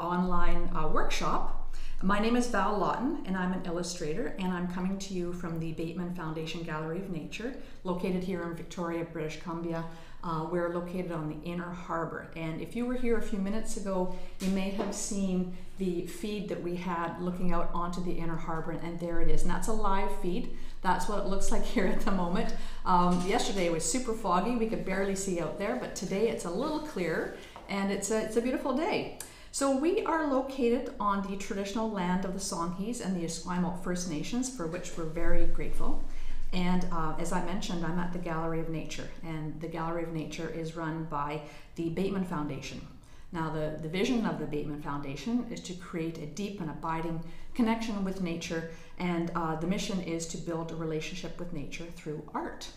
online uh, workshop. My name is Val Lawton and I'm an illustrator and I'm coming to you from the Bateman Foundation Gallery of Nature located here in Victoria, British Columbia. Uh, we're located on the Inner Harbor and if you were here a few minutes ago you may have seen the feed that we had looking out onto the Inner Harbor and there it is and that's a live feed. That's what it looks like here at the moment. Um, yesterday was super foggy, we could barely see out there but today it's a little clearer and it's a, it's a beautiful day. So we are located on the traditional land of the Songhees and the Esquimalt First Nations, for which we're very grateful. And uh, as I mentioned, I'm at the Gallery of Nature, and the Gallery of Nature is run by the Bateman Foundation. Now, the, the vision of the Bateman Foundation is to create a deep and abiding connection with nature, and uh, the mission is to build a relationship with nature through art.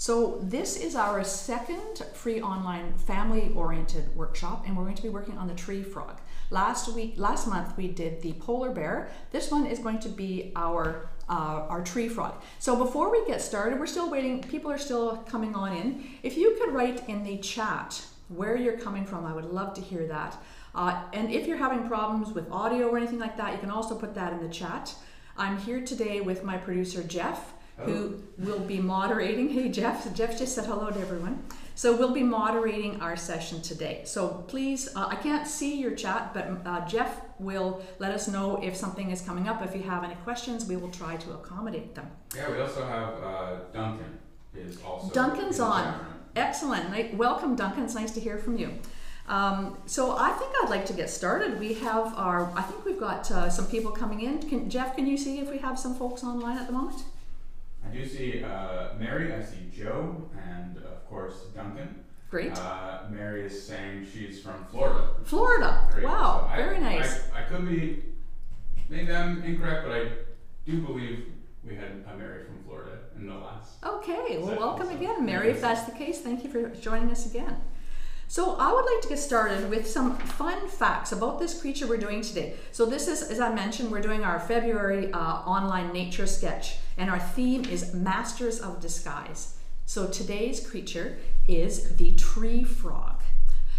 So this is our second free online family-oriented workshop and we're going to be working on the tree frog. Last week, last month we did the polar bear. This one is going to be our uh, our tree frog. So before we get started, we're still waiting, people are still coming on in. If you could write in the chat where you're coming from, I would love to hear that. Uh, and if you're having problems with audio or anything like that, you can also put that in the chat. I'm here today with my producer Jeff who will be moderating. Hey, Jeff. Jeff just said hello to everyone. So we'll be moderating our session today. So please, uh, I can't see your chat, but uh, Jeff will let us know if something is coming up. If you have any questions, we will try to accommodate them. Yeah, we also have uh, Duncan is also. Duncan's on. Excellent. Welcome, Duncan. It's nice to hear from you. Um, so I think I'd like to get started. We have our, I think we've got uh, some people coming in. Can, Jeff, can you see if we have some folks online at the moment? I do see uh, Mary, I see Joe, and of course Duncan. Great. Uh, Mary is saying she's from Florida. Florida. Great. Wow. So Very I, nice. I, I, could be, maybe I'm incorrect, but I do believe we had a Mary from Florida in the last. Okay. Well, welcome again, Mary. If that's the case, thank you for joining us again. So I would like to get started with some fun facts about this creature we're doing today. So this is, as I mentioned, we're doing our February uh, online nature sketch and our theme is Masters of Disguise. So today's creature is the tree frog.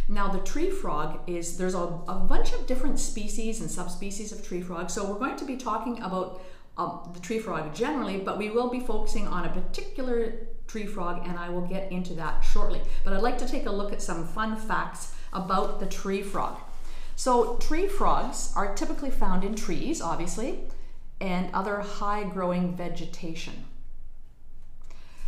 Now the tree frog is, there's a, a bunch of different species and subspecies of tree frog. So we're going to be talking about um, the tree frog generally, but we will be focusing on a particular tree frog, and I will get into that shortly. But I'd like to take a look at some fun facts about the tree frog. So tree frogs are typically found in trees, obviously, and other high growing vegetation.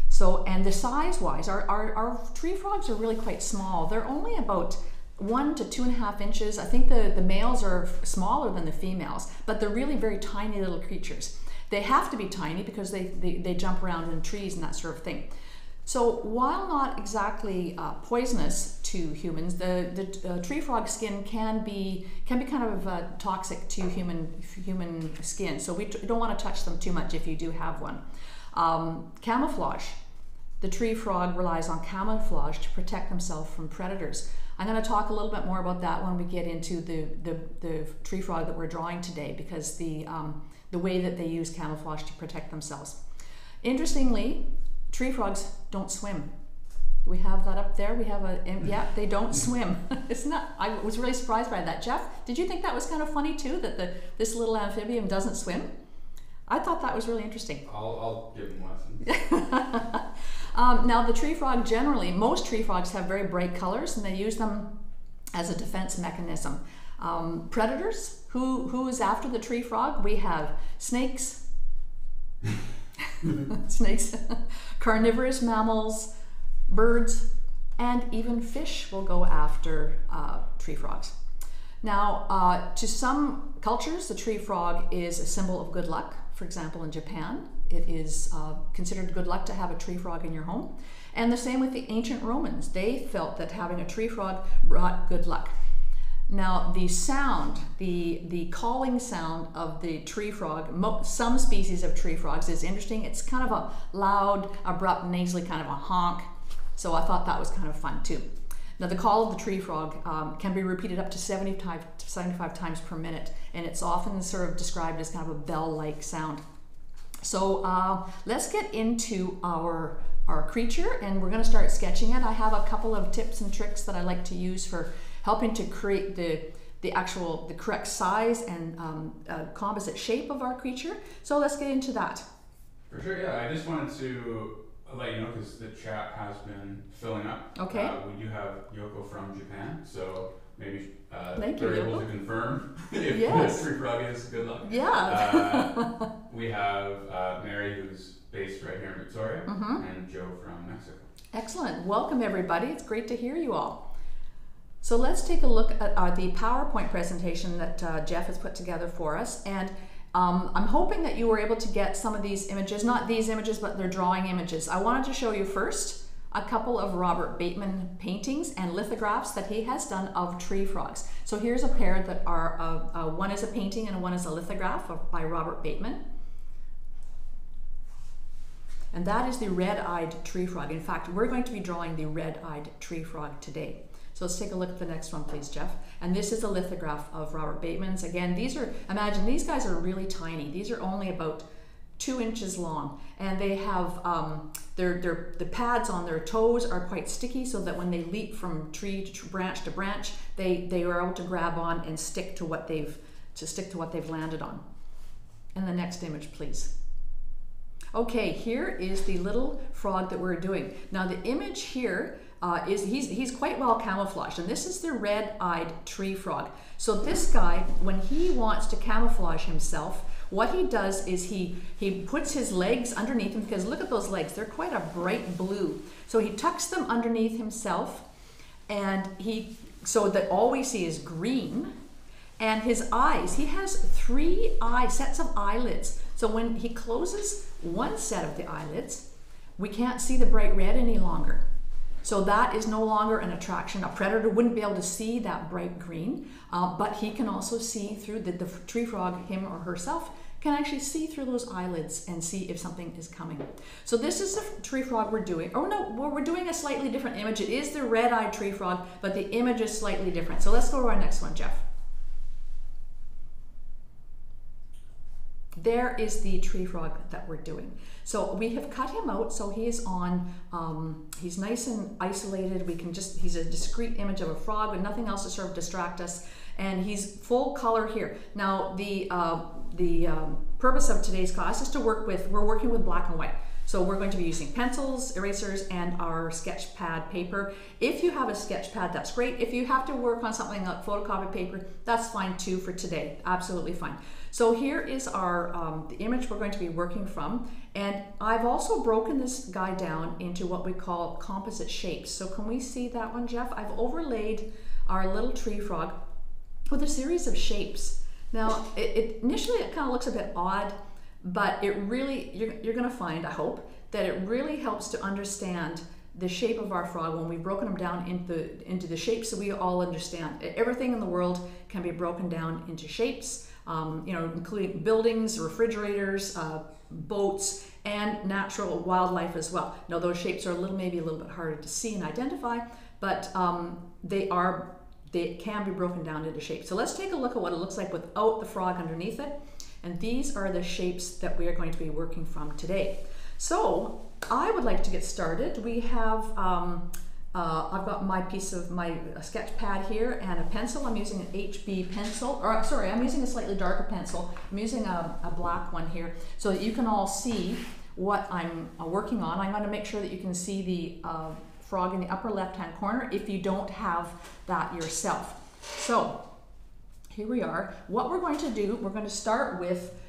So, and the size wise, our, our, our, tree frogs are really quite small. They're only about one to two and a half inches. I think the, the males are smaller than the females, but they're really very tiny little creatures. They have to be tiny because they, they, they jump around in trees and that sort of thing. So while not exactly uh, poisonous to humans, the, the uh, tree frog skin can be can be kind of uh, toxic to human human skin. So we don't want to touch them too much if you do have one. Um, camouflage. The tree frog relies on camouflage to protect themselves from predators. I'm going to talk a little bit more about that when we get into the, the, the tree frog that we're drawing today because the um, the way that they use camouflage to protect themselves. Interestingly, tree frogs don't swim. We have that up there. We have a, yeah, they don't swim. it's not, I was really surprised by that. Jeff, did you think that was kind of funny too, that the, this little amphibian doesn't swim? I thought that was really interesting. I'll, I'll give him lessons. um, now, the tree frog generally, most tree frogs have very bright colors and they use them as a defense mechanism. Um, predators, who, who is after the tree frog? We have snakes, snakes, carnivorous mammals, birds, and even fish will go after uh, tree frogs. Now, uh, to some cultures, the tree frog is a symbol of good luck. For example, in Japan, it is uh, considered good luck to have a tree frog in your home. And the same with the ancient Romans. They felt that having a tree frog brought good luck. Now, the sound, the, the calling sound of the tree frog, some species of tree frogs is interesting. It's kind of a loud, abrupt, nasally kind of a honk. So I thought that was kind of fun too. Now, the call of the tree frog um, can be repeated up to 75, 75 times per minute, and it's often sort of described as kind of a bell-like sound. So uh, let's get into our, our creature, and we're going to start sketching it. I have a couple of tips and tricks that I like to use for helping to create the the actual, the correct size and um, uh, composite shape of our creature. So let's get into that. For sure, yeah. I just wanted to let you know because the chat has been filling up. Okay. Uh, we do have Yoko from Japan, so maybe uh, Thank they're able Yoko. to confirm if Yes. the tree frog is good luck. Yeah. Uh, we have uh, Mary, who's based right here in Victoria, Mhm. and Joe from Mexico. Excellent. Welcome, everybody. It's great to hear you all. So let's take a look at uh, the PowerPoint presentation that uh, Jeff has put together for us. And um, I'm hoping that you were able to get some of these images, not these images, but they're drawing images. I wanted to show you first a couple of Robert Bateman paintings and lithographs that he has done of tree frogs. So here's a pair that are, uh, uh, one is a painting and one is a lithograph of, by Robert Bateman. And that is the red-eyed tree frog. In fact, we're going to be drawing the red-eyed tree frog today. Let's take a look at the next one, please, Jeff. And this is a lithograph of Robert Bateman's. Again, these are, imagine, these guys are really tiny. These are only about two inches long. And they have, um, their, their, the pads on their toes are quite sticky so that when they leap from tree to branch to branch, they, they are able to grab on and stick to what they've, to stick to what they've landed on. And the next image, please. Okay, here is the little frog that we're doing. Now the image here uh, is he's, he's quite well camouflaged and this is the red-eyed tree frog. So this guy, when he wants to camouflage himself, what he does is he, he puts his legs underneath him because look at those legs, they're quite a bright blue. So he tucks them underneath himself and he, so that all we see is green and his eyes he has three eye sets of eyelids so when he closes one set of the eyelids we can't see the bright red any longer so that is no longer an attraction a predator wouldn't be able to see that bright green uh, but he can also see through the, the tree frog him or herself can actually see through those eyelids and see if something is coming. So this is the tree frog we're doing. Oh no, we're doing a slightly different image. It is the red-eyed tree frog, but the image is slightly different. So let's go to our next one, Jeff. There is the tree frog that we're doing. So we have cut him out so he is on, um, he's nice and isolated. We can just, he's a discrete image of a frog with nothing else to sort of distract us. And he's full color here. Now the, uh, the um, purpose of today's class is to work with, we're working with black and white. So we're going to be using pencils, erasers, and our sketch pad paper. If you have a sketch pad, that's great. If you have to work on something like photocopy paper, that's fine too for today. Absolutely fine. So here is our um, the image we're going to be working from. And I've also broken this guy down into what we call composite shapes. So can we see that one, Jeff? I've overlaid our little tree frog with a series of shapes. Now, it, it initially it kind of looks a bit odd, but it really, you're, you're going to find, I hope, that it really helps to understand the shape of our frog when we've broken them down into, into the shapes that we all understand. Everything in the world can be broken down into shapes, um, you know, including buildings, refrigerators, uh, boats, and natural wildlife as well. Now, those shapes are a little, maybe a little bit harder to see and identify, but um, they are, they can be broken down into shapes. So let's take a look at what it looks like without the frog underneath it. And these are the shapes that we are going to be working from today. So I would like to get started. We have, um, uh, I've got my piece of my sketch pad here and a pencil. I'm using an HB pencil, or sorry, I'm using a slightly darker pencil. I'm using a, a black one here so that you can all see what I'm uh, working on. I'm going to make sure that you can see the uh, frog in the upper left hand corner if you don't have that yourself. So here we are. What we're going to do, we're going to start with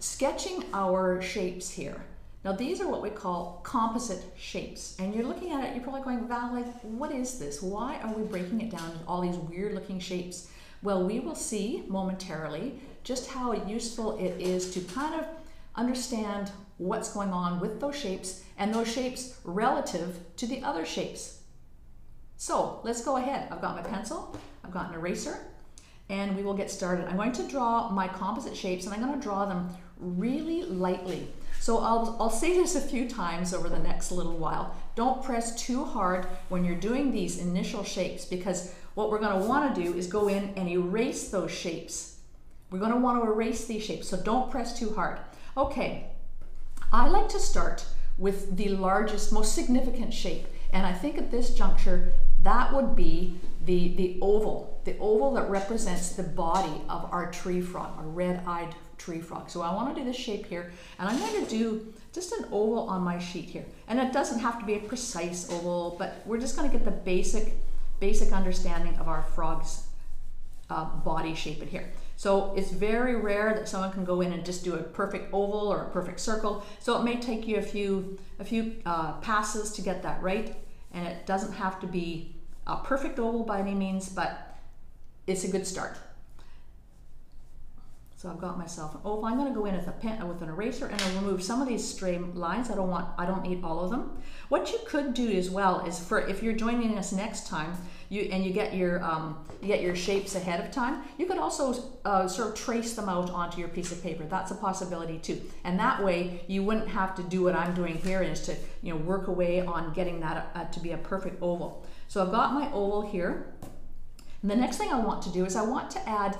sketching our shapes here. Now these are what we call composite shapes. And you're looking at it, you're probably going, Val, like, what is this? Why are we breaking it down into all these weird looking shapes? Well, we will see momentarily just how useful it is to kind of understand what's going on with those shapes and those shapes relative to the other shapes. So let's go ahead. I've got my pencil, I've got an eraser, and we will get started. I'm going to draw my composite shapes and I'm going to draw them really lightly. So I'll, I'll say this a few times over the next little while. Don't press too hard when you're doing these initial shapes because what we're going to want to do is go in and erase those shapes. We're going to want to erase these shapes, so don't press too hard. Okay, I like to start with the largest, most significant shape, and I think at this juncture that would be the, the oval the oval that represents the body of our tree frog, our red-eyed tree frog. So I want to do this shape here, and I'm going to do just an oval on my sheet here. And it doesn't have to be a precise oval, but we're just going to get the basic, basic understanding of our frog's uh, body shape in here. So it's very rare that someone can go in and just do a perfect oval or a perfect circle. So it may take you a few, a few uh, passes to get that right. And it doesn't have to be a perfect oval by any means, but it's a good start. So I've got myself an oval. I'm going to go in with a pen with an eraser and I'll remove some of these stray lines. I don't want, I don't need all of them. What you could do as well is for if you're joining us next time, you and you get your um, you get your shapes ahead of time. You could also uh, sort of trace them out onto your piece of paper. That's a possibility too. And that way you wouldn't have to do what I'm doing here is to you know work away on getting that uh, to be a perfect oval. So I've got my oval here. And the next thing I want to do is I want to add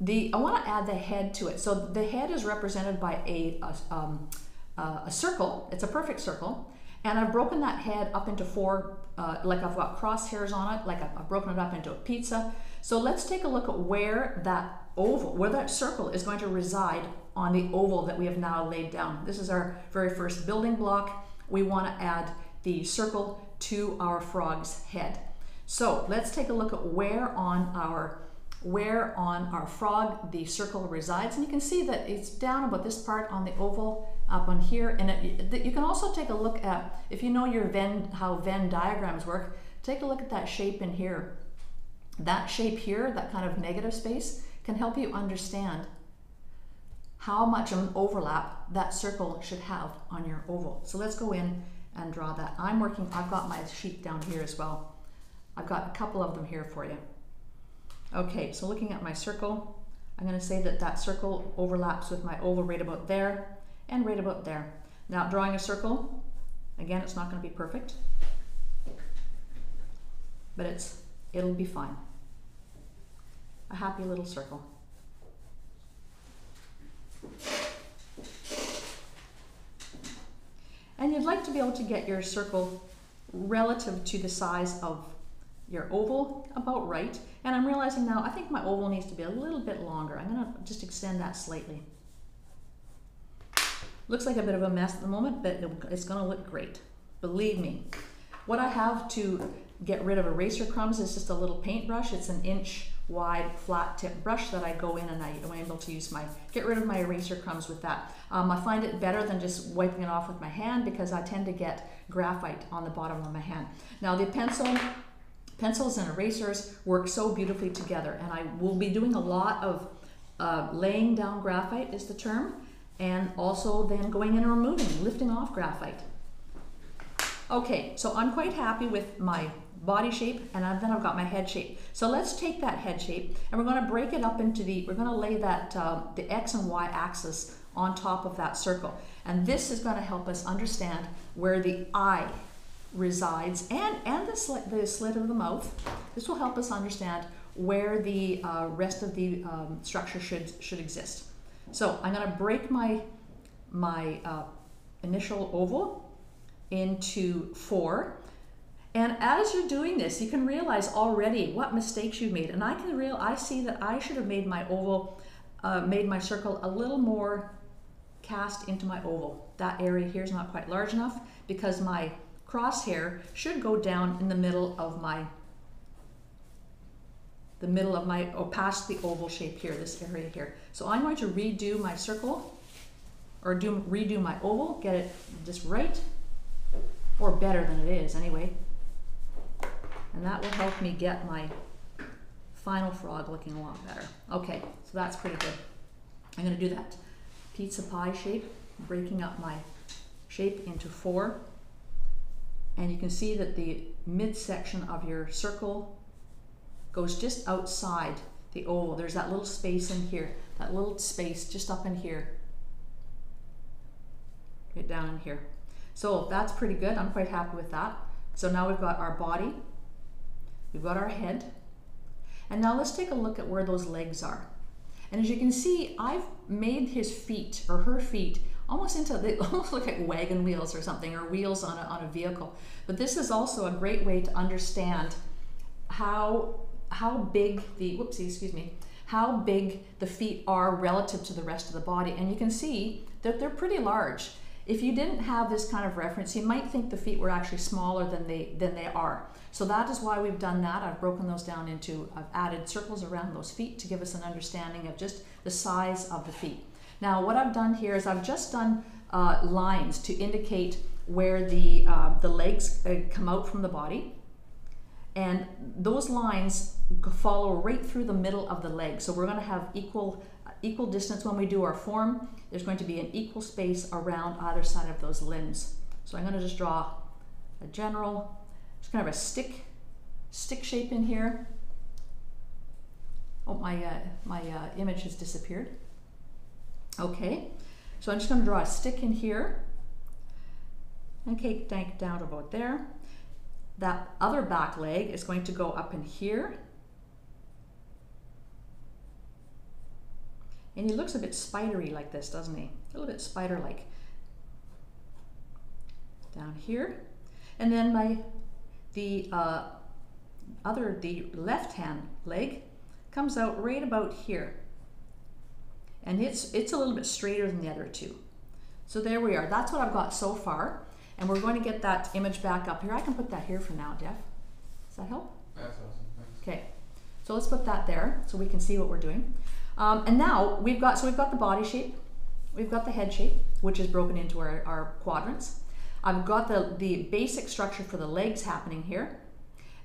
the, I want to add the head to it. So the head is represented by a, a, um, a circle. It's a perfect circle. And I've broken that head up into four, uh, like I've got crosshairs on it, like I've broken it up into a pizza. So let's take a look at where that oval, where that circle is going to reside on the oval that we have now laid down. This is our very first building block. We want to add the circle to our frog's head. So let's take a look at where on our where on our frog the circle resides. And you can see that it's down about this part on the oval up on here. And it, you can also take a look at, if you know your Venn, how Venn diagrams work, take a look at that shape in here. That shape here, that kind of negative space, can help you understand how much of an overlap that circle should have on your oval. So let's go in and draw that. I'm working, I've got my sheet down here as well. I've got a couple of them here for you. Okay, so looking at my circle, I'm going to say that that circle overlaps with my oval right about there and right about there. Now drawing a circle, again it's not going to be perfect, but it's it'll be fine. A happy little circle. And you'd like to be able to get your circle relative to the size of your oval about right. And I'm realizing now, I think my oval needs to be a little bit longer. I'm gonna just extend that slightly. Looks like a bit of a mess at the moment, but it's gonna look great. Believe me. What I have to get rid of eraser crumbs is just a little paintbrush. It's an inch wide flat tip brush that I go in and I, am able to use my, get rid of my eraser crumbs with that. Um, I find it better than just wiping it off with my hand because I tend to get graphite on the bottom of my hand. Now the pencil, Pencils and erasers work so beautifully together and I will be doing a lot of uh, laying down graphite is the term and also then going in and removing, lifting off graphite. Okay, so I'm quite happy with my body shape and then I've got my head shape. So let's take that head shape and we're going to break it up into the, we're going to lay that, uh, the X and Y axis on top of that circle. And this is going to help us understand where the eye resides and, and the, slit, the slit of the mouth. This will help us understand where the uh, rest of the um, structure should, should exist. So I'm going to break my, my uh, initial oval into four. And as you're doing this, you can realize already what mistakes you've made. And I can real I see that I should have made my oval, uh, made my circle a little more cast into my oval. That area here is not quite large enough because my crosshair should go down in the middle of my the middle of my, or past the oval shape here, this area here. So I'm going to redo my circle, or do redo my oval, get it just right, or better than it is anyway. And that will help me get my final frog looking a lot better. Okay, so that's pretty good. I'm gonna do that pizza pie shape, breaking up my shape into four and you can see that the midsection of your circle goes just outside the oval. There's that little space in here, that little space just up in here, right down in here. So that's pretty good. I'm quite happy with that. So now we've got our body, we've got our head, and now let's take a look at where those legs are. And as you can see, I've made his feet or her feet almost into they almost look like wagon wheels or something or wheels on a, on a vehicle but this is also a great way to understand how how big the whoopsie, excuse me, how big the feet are relative to the rest of the body. And you can see that they're pretty large. If you didn't have this kind of reference, you might think the feet were actually smaller than they than they are. So that is why we've done that. I've broken those down into, I've added circles around those feet to give us an understanding of just the size of the feet. Now what I've done here is I've just done uh, lines to indicate where the, uh, the legs uh, come out from the body. And those lines follow right through the middle of the leg. So we're going to have equal, equal distance when we do our form. There's going to be an equal space around either side of those limbs. So I'm going to just draw a general, just kind of a stick, stick shape in here. Oh, my, uh, my uh, image has disappeared. Okay, so I'm just going to draw a stick in here. Okay, dank down about there. That other back leg is going to go up in here. And he looks a bit spidery like this, doesn't he? A little bit spider-like. Down here. And then my the uh, other, the left hand leg comes out right about here. And it's, it's a little bit straighter than the other two. So there we are. That's what I've got so far. And we're going to get that image back up here. I can put that here for now, Jeff. Does that help? That's awesome. Thanks. Okay. So let's put that there so we can see what we're doing. Um, and now we've got, so we've got the body shape, we've got the head shape, which is broken into our, our quadrants. I've got the, the basic structure for the legs happening here.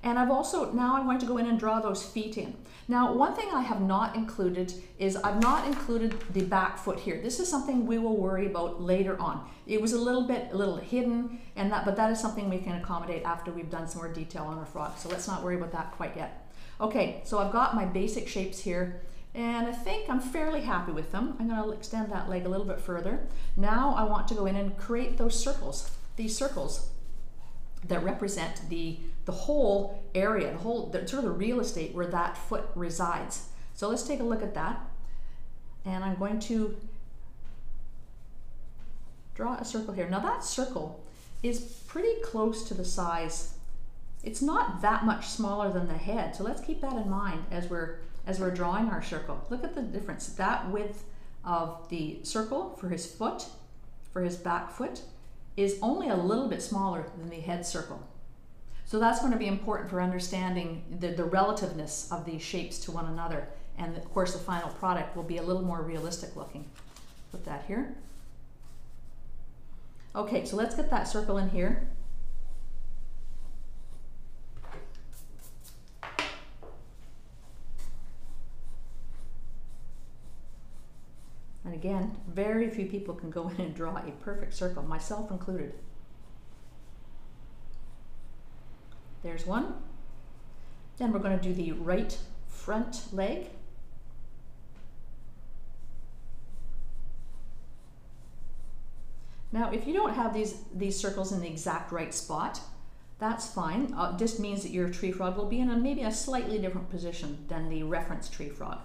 And I've also, now I'm going to go in and draw those feet in. Now, one thing I have not included is I've not included the back foot here. This is something we will worry about later on. It was a little bit, a little hidden, and that, but that is something we can accommodate after we've done some more detail on our frog. So let's not worry about that quite yet. Okay, so I've got my basic shapes here, and I think I'm fairly happy with them. I'm gonna extend that leg a little bit further. Now I want to go in and create those circles, these circles that represent the, the whole area, the whole, the, sort of the real estate where that foot resides. So let's take a look at that. And I'm going to draw a circle here. Now that circle is pretty close to the size. It's not that much smaller than the head. So let's keep that in mind as we're, as we're drawing our circle. Look at the difference. That width of the circle for his foot, for his back foot, is only a little bit smaller than the head circle. So that's going to be important for understanding the, the relativeness of these shapes to one another. And of course the final product will be a little more realistic looking. Put that here. Okay, so let's get that circle in here. And again, very few people can go in and draw a perfect circle, myself included. There's one. Then we're going to do the right front leg. Now, if you don't have these, these circles in the exact right spot, that's fine. Uh, this means that your tree frog will be in a, maybe a slightly different position than the reference tree frog.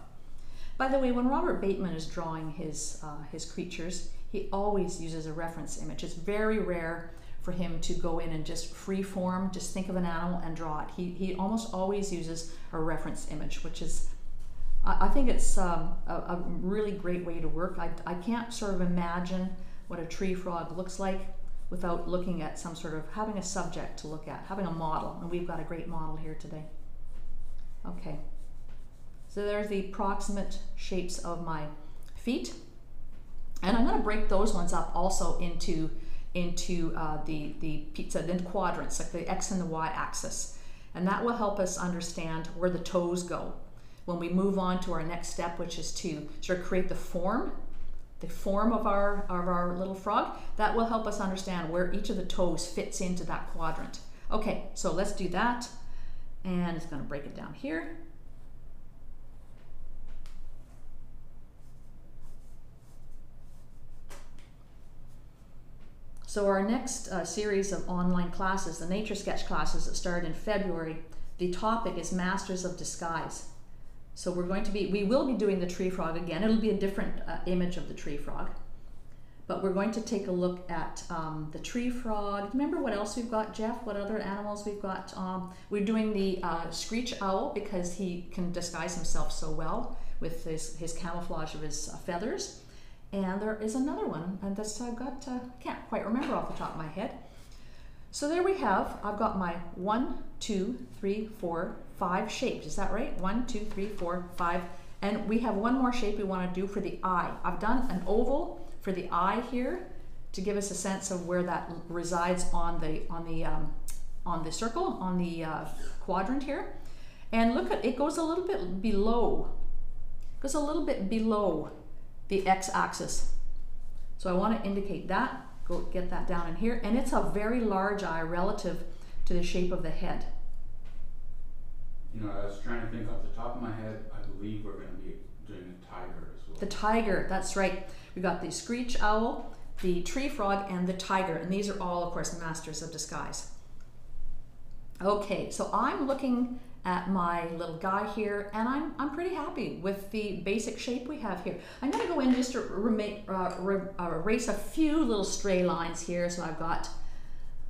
By the way, when Robert Bateman is drawing his, uh, his creatures, he always uses a reference image. It's very rare for him to go in and just free form, just think of an animal and draw it. He, he almost always uses a reference image, which is, I, I think it's um, a, a, really great way to work. I, I can't sort of imagine what a tree frog looks like without looking at some sort of, having a subject to look at, having a model, and we've got a great model here today. Okay. So there's the approximate shapes of my feet. And I'm going to break those ones up also into, into uh, the, the pizza, then quadrants, like the X and the Y axis. And that will help us understand where the toes go. When we move on to our next step, which is to sort of create the form, the form of our, of our little frog, that will help us understand where each of the toes fits into that quadrant. Okay, so let's do that. And it's going to break it down here. So our next uh, series of online classes, the Nature Sketch classes that start in February, the topic is Masters of Disguise. So we're going to be, we will be doing the tree frog again. It'll be a different uh, image of the tree frog. but we're going to take a look at um, the tree frog. Remember what else we've got, Jeff? What other animals we've got? Um, we're doing the uh, screech owl because he can disguise himself so well with his, his camouflage of his uh, feathers. And there is another one, and that's I've got, uh, can't quite remember off the top of my head. So there we have, I've got my one, two, three, four, five shapes. Is that right? One, two, three, four, five. And we have one more shape we want to do for the eye. I've done an oval for the eye here to give us a sense of where that resides on the on the um, on the circle on the uh, quadrant here. And look at it goes a little bit below, goes a little bit below the x-axis. So I want to indicate that. Go get that down in here, and it's a very large eye relative to the shape of the head. You know, I was trying to think off the top of my head. I believe we're going to be doing a tiger as well. The tiger, that's right. We've got the screech owl, the tree frog, and the tiger, and these are all, of course, masters of disguise. Okay, so I'm looking at my little guy here, and I'm, I'm pretty happy with the basic shape we have here. I'm going to go in just to uh, uh, erase a few little stray lines here, so I've got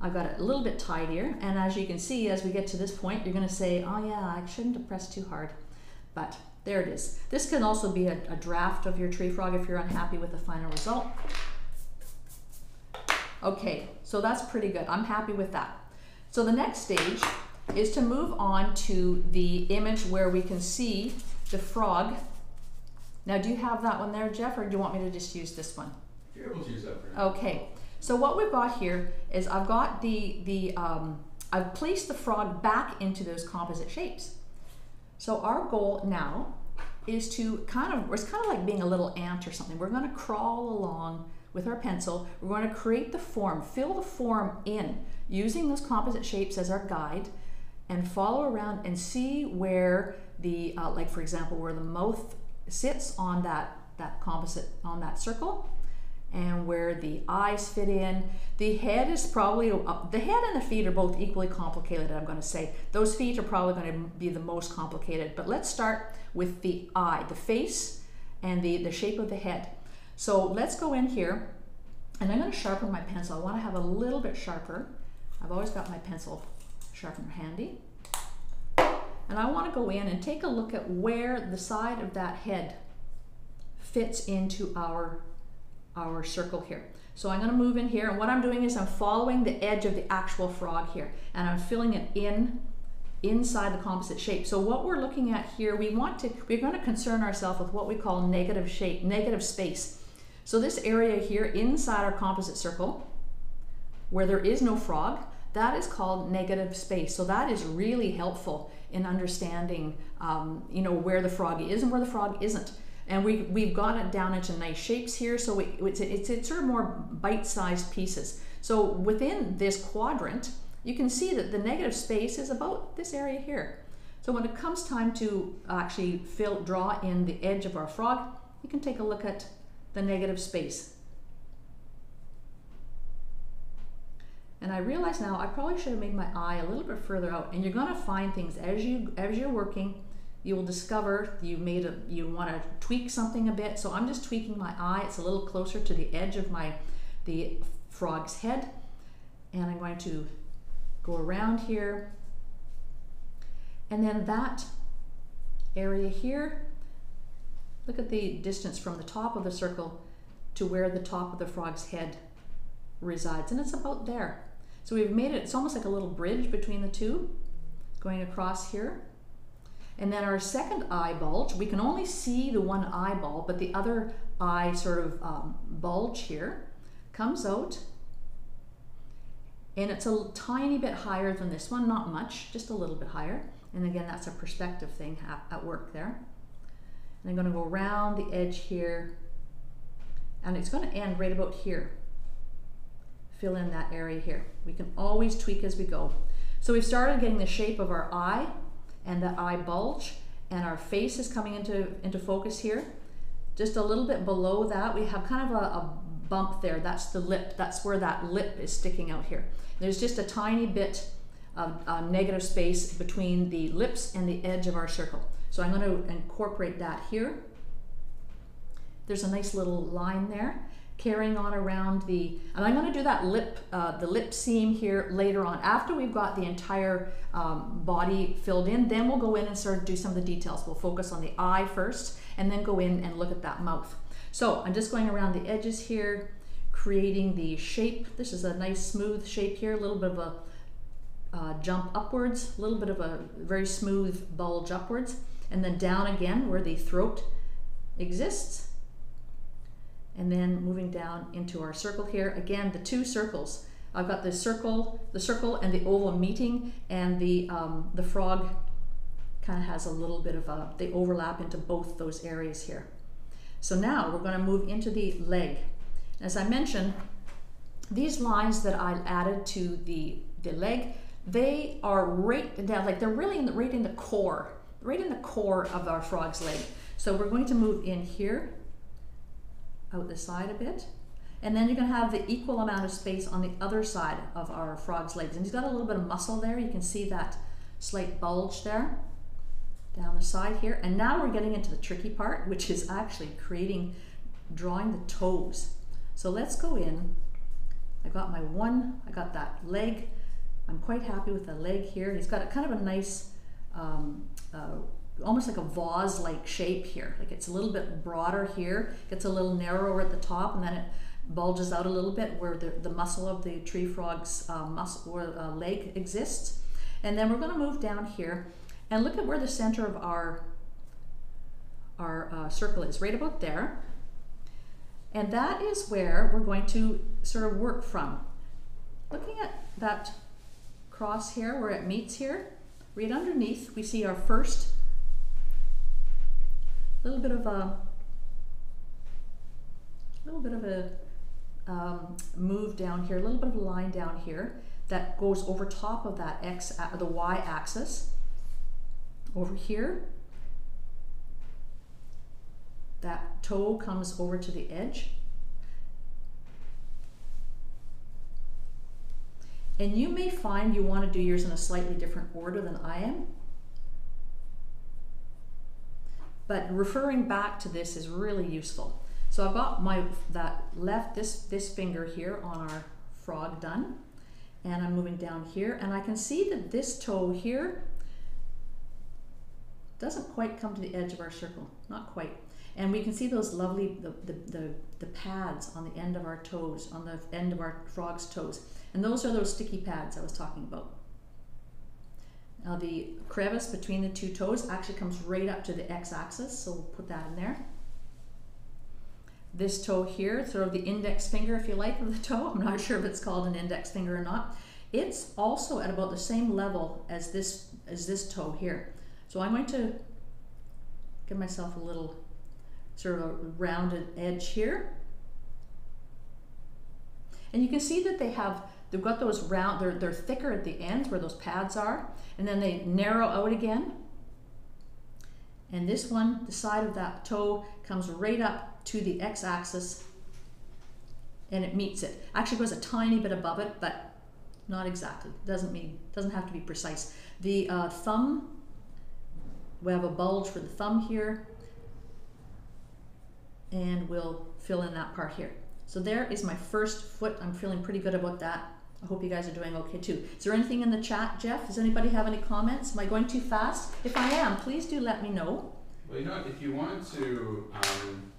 I've got it a little bit tidier, and as you can see, as we get to this point, you're going to say, oh yeah, I shouldn't have pressed too hard, but there it is. This can also be a, a draft of your tree frog if you're unhappy with the final result. Okay, so that's pretty good. I'm happy with that. So the next stage is to move on to the image where we can see the frog. Now, do you have that one there, Jeff, or do you want me to just use this one? You're able to use that for now. Okay, so what we've got here is I've got the, the um, I've placed the frog back into those composite shapes. So our goal now is to kind of, it's kind of like being a little ant or something. We're going to crawl along with our pencil. We're going to create the form, fill the form in using those composite shapes as our guide and follow around and see where the, uh, like for example, where the mouth sits on that, that composite, on that circle and where the eyes fit in. The head is probably, uh, the head and the feet are both equally complicated, I'm going to say. Those feet are probably going to be the most complicated. But let's start with the eye, the face, and the, the shape of the head. So let's go in here, and I'm going to sharpen my pencil. I want to have a little bit sharper. I've always got my pencil sharpener handy. And I want to go in and take a look at where the side of that head fits into our, our circle here. So I'm going to move in here and what I'm doing is I'm following the edge of the actual frog here and I'm filling it in inside the composite shape. So what we're looking at here, we want to, we're going to concern ourselves with what we call negative shape, negative space. So this area here inside our composite circle, where there is no frog, that is called negative space. So that is really helpful in understanding, um, you know, where the frog is and where the frog isn't. And we, we've got it down into nice shapes here, so it's, it's, it's sort of more bite-sized pieces. So within this quadrant, you can see that the negative space is about this area here. So when it comes time to actually fill, draw in the edge of our frog, you can take a look at the negative space. And I realize now I probably should have made my eye a little bit further out. And you're going to find things as you as you're working, you will discover you made a you want to tweak something a bit. So I'm just tweaking my eye. It's a little closer to the edge of my the frog's head. And I'm going to go around here. And then that area here, look at the distance from the top of the circle to where the top of the frog's head resides. And it's about there. So we've made it, it's almost like a little bridge between the two going across here. And then our second eye bulge, we can only see the one eyeball, but the other eye sort of um, bulge here comes out and it's a tiny bit higher than this one, not much, just a little bit higher. And again, that's a perspective thing at work there. And I'm gonna go around the edge here, and it's gonna end right about here. Fill in that area here. We can always tweak as we go. So we've started getting the shape of our eye and the eye bulge, and our face is coming into, into focus here. Just a little bit below that, we have kind of a, a bump there. That's the lip. That's where that lip is sticking out here. There's just a tiny bit of uh, negative space between the lips and the edge of our circle. So I'm going to incorporate that here. There's a nice little line there. Carrying on around the, and I'm gonna do that lip, uh, the lip seam here later on. After we've got the entire um, body filled in, then we'll go in and sort of do some of the details. We'll focus on the eye first and then go in and look at that mouth. So I'm just going around the edges here, creating the shape. This is a nice smooth shape here, a little bit of a uh, jump upwards, a little bit of a very smooth bulge upwards, and then down again where the throat exists and then moving down into our circle here. Again, the two circles. I've got the circle, the circle and the oval meeting, and the um, the frog kind of has a little bit of a, they overlap into both those areas here. So now we're going to move into the leg. As I mentioned, these lines that I added to the, the leg, they are right down, like they're really in the, right in the core, right in the core of our frog's leg. So we're going to move in here out the side a bit. And then you're going to have the equal amount of space on the other side of our frog's legs. And he's got a little bit of muscle there. You can see that slight bulge there down the side here. And now we're getting into the tricky part, which is actually creating, drawing the toes. So let's go in. I got my one, I got that leg. I'm quite happy with the leg here. He's got a kind of a nice um, uh, almost like a vase-like shape here. Like it's a little bit broader here, gets a little narrower at the top, and then it bulges out a little bit where the, the muscle of the tree frog's uh, muscle or uh, leg exists. And then we're going to move down here and look at where the center of our our uh, circle is, right about there. And that is where we're going to sort of work from. Looking at that cross here, where it meets here, right underneath, we see our first little bit of a little bit of a um, move down here, a little bit of a line down here that goes over top of that x, the y axis. Over here, that toe comes over to the edge. And you may find you want to do yours in a slightly different order than I am. But referring back to this is really useful. So I've got my that left this this finger here on our frog done and I'm moving down here and I can see that this toe here doesn't quite come to the edge of our circle, not quite. And we can see those lovely, the, the, the, the, pads on the end of our toes, on the end of our frog's toes. And those are those sticky pads I was talking about. Now the crevice between the two toes actually comes right up to the x-axis, so we'll put that in there. This toe here, sort of the index finger if you like of the toe, I'm not sure if it's called an index finger or not. It's also at about the same level as this, as this toe here. So I'm going to give myself a little sort of a rounded edge here. And you can see that they have They've got those round, they're, they're thicker at the ends where those pads are, and then they narrow out again. And this one, the side of that toe comes right up to the x-axis and it meets it. Actually goes a tiny bit above it, but not exactly. Doesn't mean, doesn't have to be precise. The uh, thumb, we have a bulge for the thumb here, and we'll fill in that part here. So there is my first foot. I'm feeling pretty good about that. I hope you guys are doing okay too. Is there anything in the chat, Jeff? Does anybody have any comments? Am I going too fast? If I am, please do let me know. Well, you know, if you wanted to, um,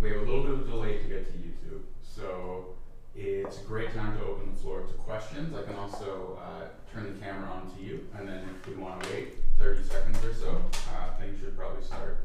we have a little bit of a delay to get to YouTube, so it's a great time to open the floor to questions. I can also uh, turn the camera on to you, and then if we want to wait 30 seconds or so, uh, things should probably start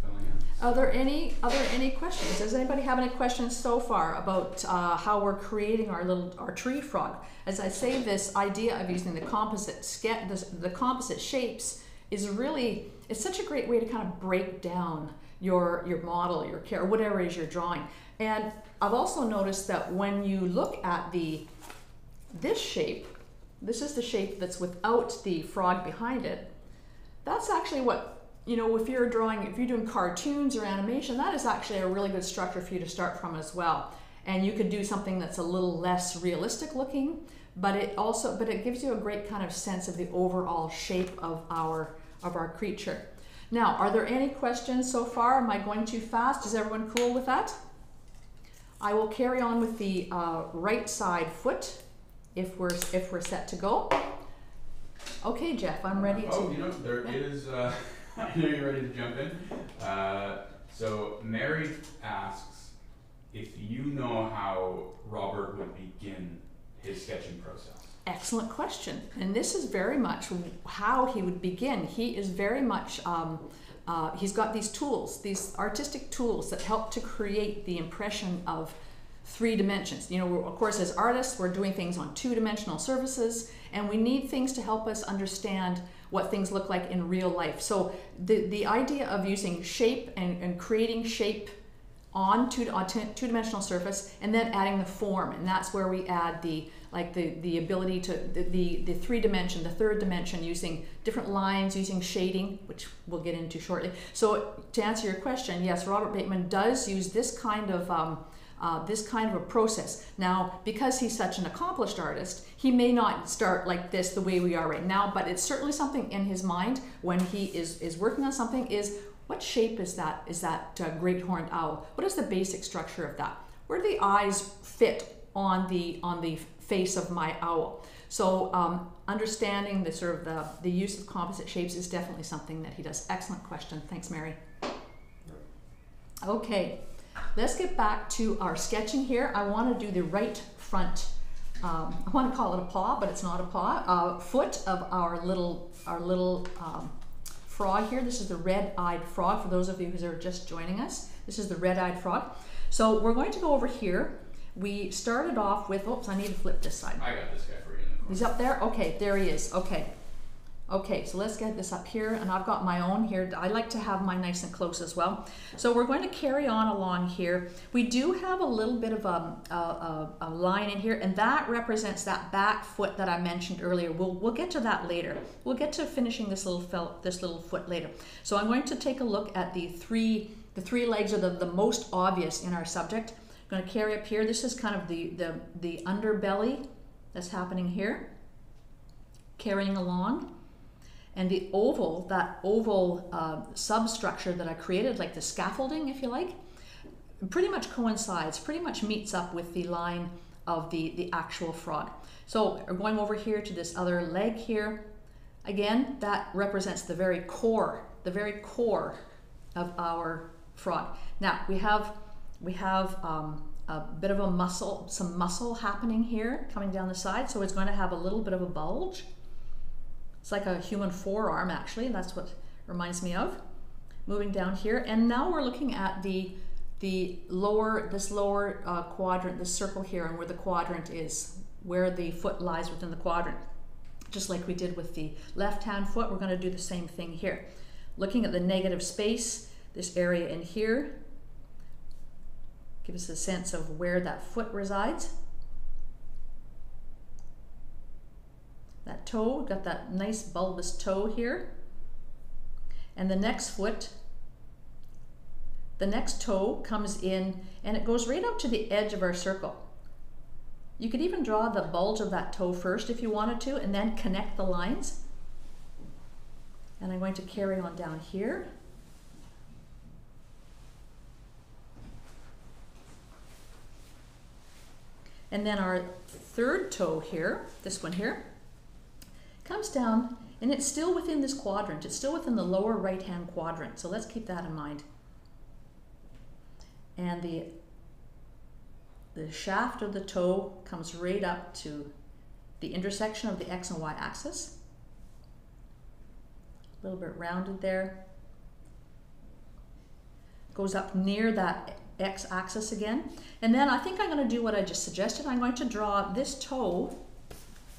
filling in. Are there any are there any questions? Does anybody have any questions so far about uh, how we're creating our little our tree frog? As I say, this idea of using the composite sketch, the, the composite shapes is really it's such a great way to kind of break down your your model, your care, whatever it is you're drawing. And I've also noticed that when you look at the this shape, this is the shape that's without the frog behind it. That's actually what you know, if you're drawing, if you're doing cartoons or animation, that is actually a really good structure for you to start from as well. And you could do something that's a little less realistic looking, but it also, but it gives you a great kind of sense of the overall shape of our, of our creature. Now, are there any questions so far? Am I going too fast? Is everyone cool with that? I will carry on with the uh, right side foot if we're if we're set to go. Okay, Jeff, I'm ready Oh, to. you know, there Yeah. is, uh, I know you're ready to jump in. Uh, so Mary asks if you know how Robert would begin his sketching process. Excellent question. And this is very much how he would begin. He is very much, um, uh, he's got these tools, these artistic tools that help to create the impression of three dimensions. You know, of course, as artists, we're doing things on two dimensional surfaces, and we need things to help us understand what things look like in real life. So, the, the idea of using shape and, and creating shape on two on two dimensional surface and then adding the form and that's where we add the like the the ability to the the, the three dimension the third dimension using different lines using shading which we'll get into shortly so to answer your question yes robert bateman does use this kind of um, uh, this kind of a process. Now, because he's such an accomplished artist, he may not start like this the way we are right now, but it's certainly something in his mind when he is, is working on something is what shape is that is that uh, great horned owl? What is the basic structure of that? Where do the eyes fit on the on the face of my owl? So um, understanding the sort of the, the use of composite shapes is definitely something that he does. Excellent question. Thanks, Mary. Okay, let's get back to our sketching here. I want to do the right front. Um, I want to call it a paw, but it's not a paw. Uh, foot of our little our little um, frog here. This is the red-eyed frog. For those of you who are just joining us, this is the red-eyed frog. So we're going to go over here. We started off with. Oops, I need to flip this side. I got this guy for you. In the corner. He's up there? Okay, there he is. Okay. Okay, so let's get this up here, and I've got my own here. I like to have mine nice and close as well. So we're going to carry on along here. We do have a little bit of a, a, a, line in here, and that represents that back foot that I mentioned earlier. We'll, we'll get to that later. We'll get to finishing this little felt, this little foot later. So I'm going to take a look at the three the three legs are the, the most obvious in our subject. I'm going to carry up here. This is kind of the, the, the underbelly that's happening here, carrying along. And the oval, that oval uh, substructure that I created, like the scaffolding, if you like, pretty much coincides, pretty much meets up with the line of the, the actual frog. So we're going over here to this other leg here. Again, that represents the very core, the very core of our frog. Now we have we have um, a bit of a muscle, some muscle happening here coming down the side. So it's going to have a little bit of a bulge. It's like a human forearm, actually. and That's what reminds me of. Moving down here, and now we're looking at the the lower this lower uh, quadrant, this circle here, and where the quadrant is, where the foot lies within the quadrant. Just like we did with the left-hand foot, we're going to do the same thing here. Looking at the negative space, this area in here, give us a sense of where that foot resides. That toe, got that nice bulbous toe here. And the next foot, the next toe comes in and it goes right out to the edge of our circle. You could even draw the bulge of that toe first if you wanted to and then connect the lines. And I'm going to carry on down here. And then our third toe here, this one here, comes down and it's still within this quadrant. It's still within the lower right hand quadrant. So let's keep that in mind. And the, the shaft of the toe comes right up to the intersection of the x and y axis. A little bit rounded there. Goes up near that x axis again. And then I think I'm going to do what I just suggested. I'm going to draw this toe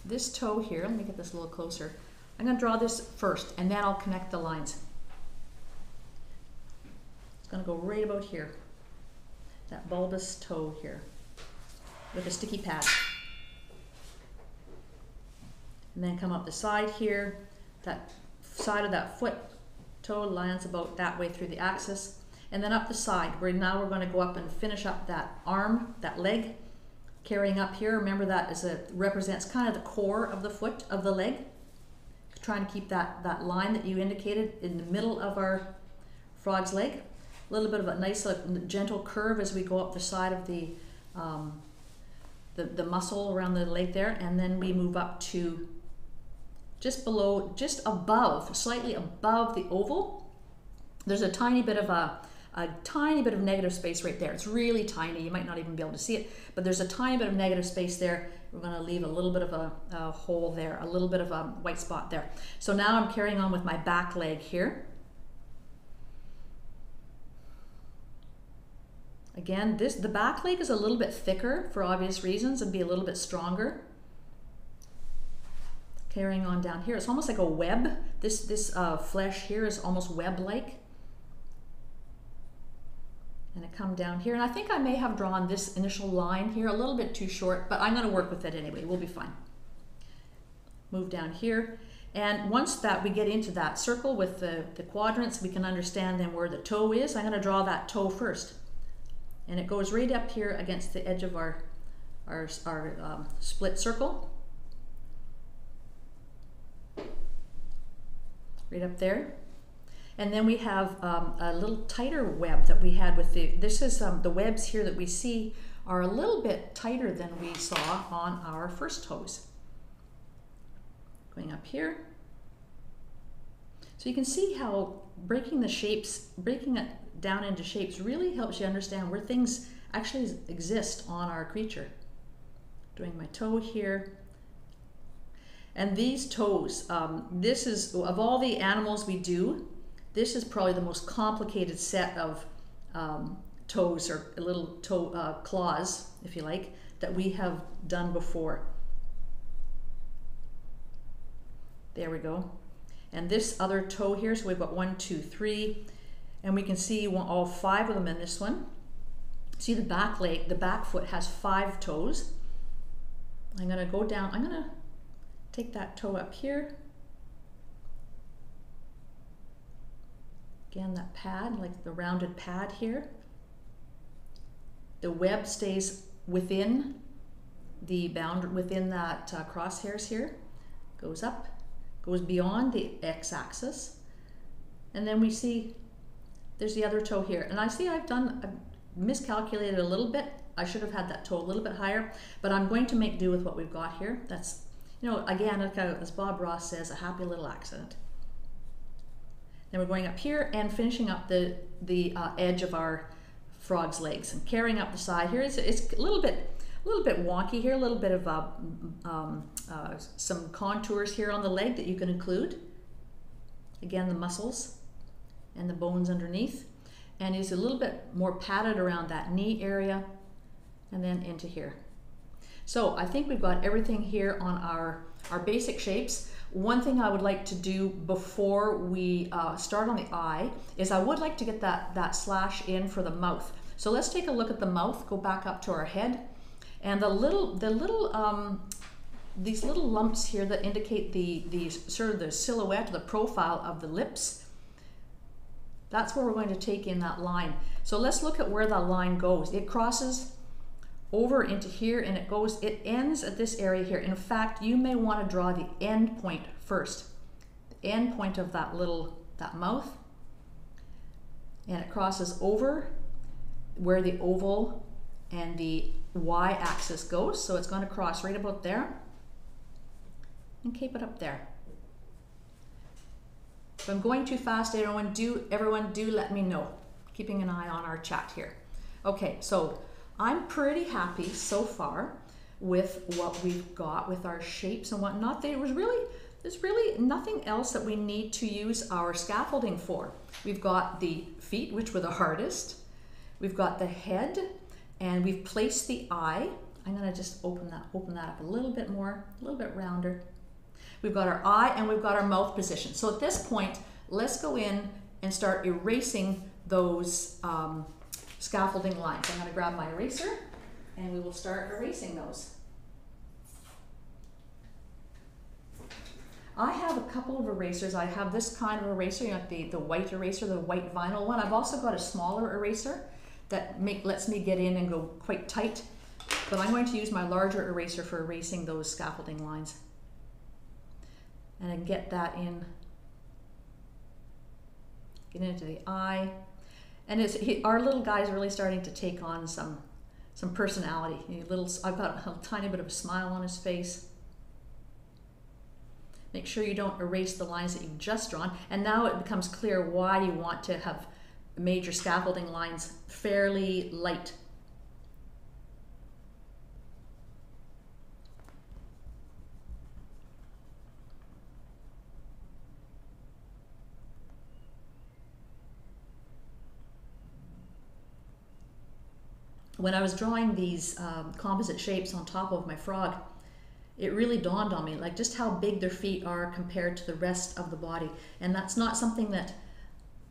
this toe here, let me get this a little closer. I'm going to draw this first and then I'll connect the lines. It's going to go right about here. That bulbous toe here with a sticky pad. And then come up the side here. That side of that foot toe lands about that way through the axis. And then up the side where now we're going to go up and finish up that arm, that leg carrying up here. Remember that is a represents kind of the core of the foot of the leg. Trying to keep that, that line that you indicated in the middle of our frog's leg. A little bit of a nice uh, gentle curve as we go up the side of the um, the, the muscle around the leg there, and then we move up to just below, just above, slightly above the oval. There's a tiny bit of a, a tiny bit of negative space right there. It's really tiny. You might not even be able to see it, but there's a tiny bit of negative space there. We're going to leave a little bit of a, a hole there, a little bit of a white spot there. So now I'm carrying on with my back leg here. Again, this the back leg is a little bit thicker for obvious reasons and be a little bit stronger. Carrying on down here, it's almost like a web. This, this uh, flesh here is almost web-like. And it come down here, and I think I may have drawn this initial line here a little bit too short, but I'm gonna work with it anyway, we'll be fine. Move down here, and once that we get into that circle with the, the quadrants, we can understand then where the toe is. I'm gonna draw that toe first and it goes right up here against the edge of our, our, our um, split circle. Right up there. And then we have um, a little tighter web that we had with the, this is um, the webs here that we see are a little bit tighter than we saw on our first toes. Going up here. So you can see how breaking the shapes, breaking it down into shapes really helps you understand where things actually exist on our creature. Doing my toe here. And these toes, um, this is, of all the animals we do, this is probably the most complicated set of um, toes or little toe uh, claws, if you like, that we have done before. There we go. And this other toe here, so we've got one, two, three, and we can see all five of them in this one. See the back leg, the back foot has five toes. I'm gonna go down, I'm gonna take that toe up here. Again, that pad, like the rounded pad here. The web stays within the bound, within that uh, crosshairs here. Goes up, goes beyond the x-axis. And then we see there's the other toe here. And I see I've done, I've miscalculated a little bit. I should have had that toe a little bit higher, but I'm going to make do with what we've got here. That's, you know, again, like as Bob Ross says, a happy little accident. Then we're going up here and finishing up the, the uh, edge of our frog's legs and carrying up the side here. It's, it's a little bit a little bit wonky here, a little bit of uh, um, uh, some contours here on the leg that you can include. Again, the muscles and the bones underneath. And he's a little bit more padded around that knee area and then into here. So I think we've got everything here on our, our basic shapes. One thing I would like to do before we uh, start on the eye is I would like to get that, that slash in for the mouth. So let's take a look at the mouth, go back up to our head. And the little, the little, um, these little lumps here that indicate the, the sort of the silhouette, the profile of the lips, that's where we're going to take in that line. So let's look at where that line goes. It crosses over into here and it goes, it ends at this area here. In fact, you may want to draw the end point first. The end point of that little, that mouth. And it crosses over where the oval and the y-axis goes. So it's going to cross right about there and keep it up there. If I'm going too fast, everyone do, everyone do let me know. Keeping an eye on our chat here. Okay, so I'm pretty happy so far with what we've got with our shapes and whatnot. There was really, there's really nothing else that we need to use our scaffolding for. We've got the feet, which were the hardest. We've got the head, and we've placed the eye. I'm gonna just open that, open that up a little bit more, a little bit rounder. We've got our eye and we've got our mouth position. So at this point, let's go in and start erasing those um, scaffolding lines. I'm gonna grab my eraser and we will start erasing those. I have a couple of erasers. I have this kind of eraser, you know, the, the white eraser, the white vinyl one. I've also got a smaller eraser that make, lets me get in and go quite tight. But I'm going to use my larger eraser for erasing those scaffolding lines and get that in, get into the eye. And it's, he, our little guy's really starting to take on some, some personality. A little, I've got a tiny bit of a smile on his face. Make sure you don't erase the lines that you've just drawn. And now it becomes clear why you want to have major scaffolding lines fairly light. When I was drawing these um, composite shapes on top of my frog, it really dawned on me like just how big their feet are compared to the rest of the body. And that's not something that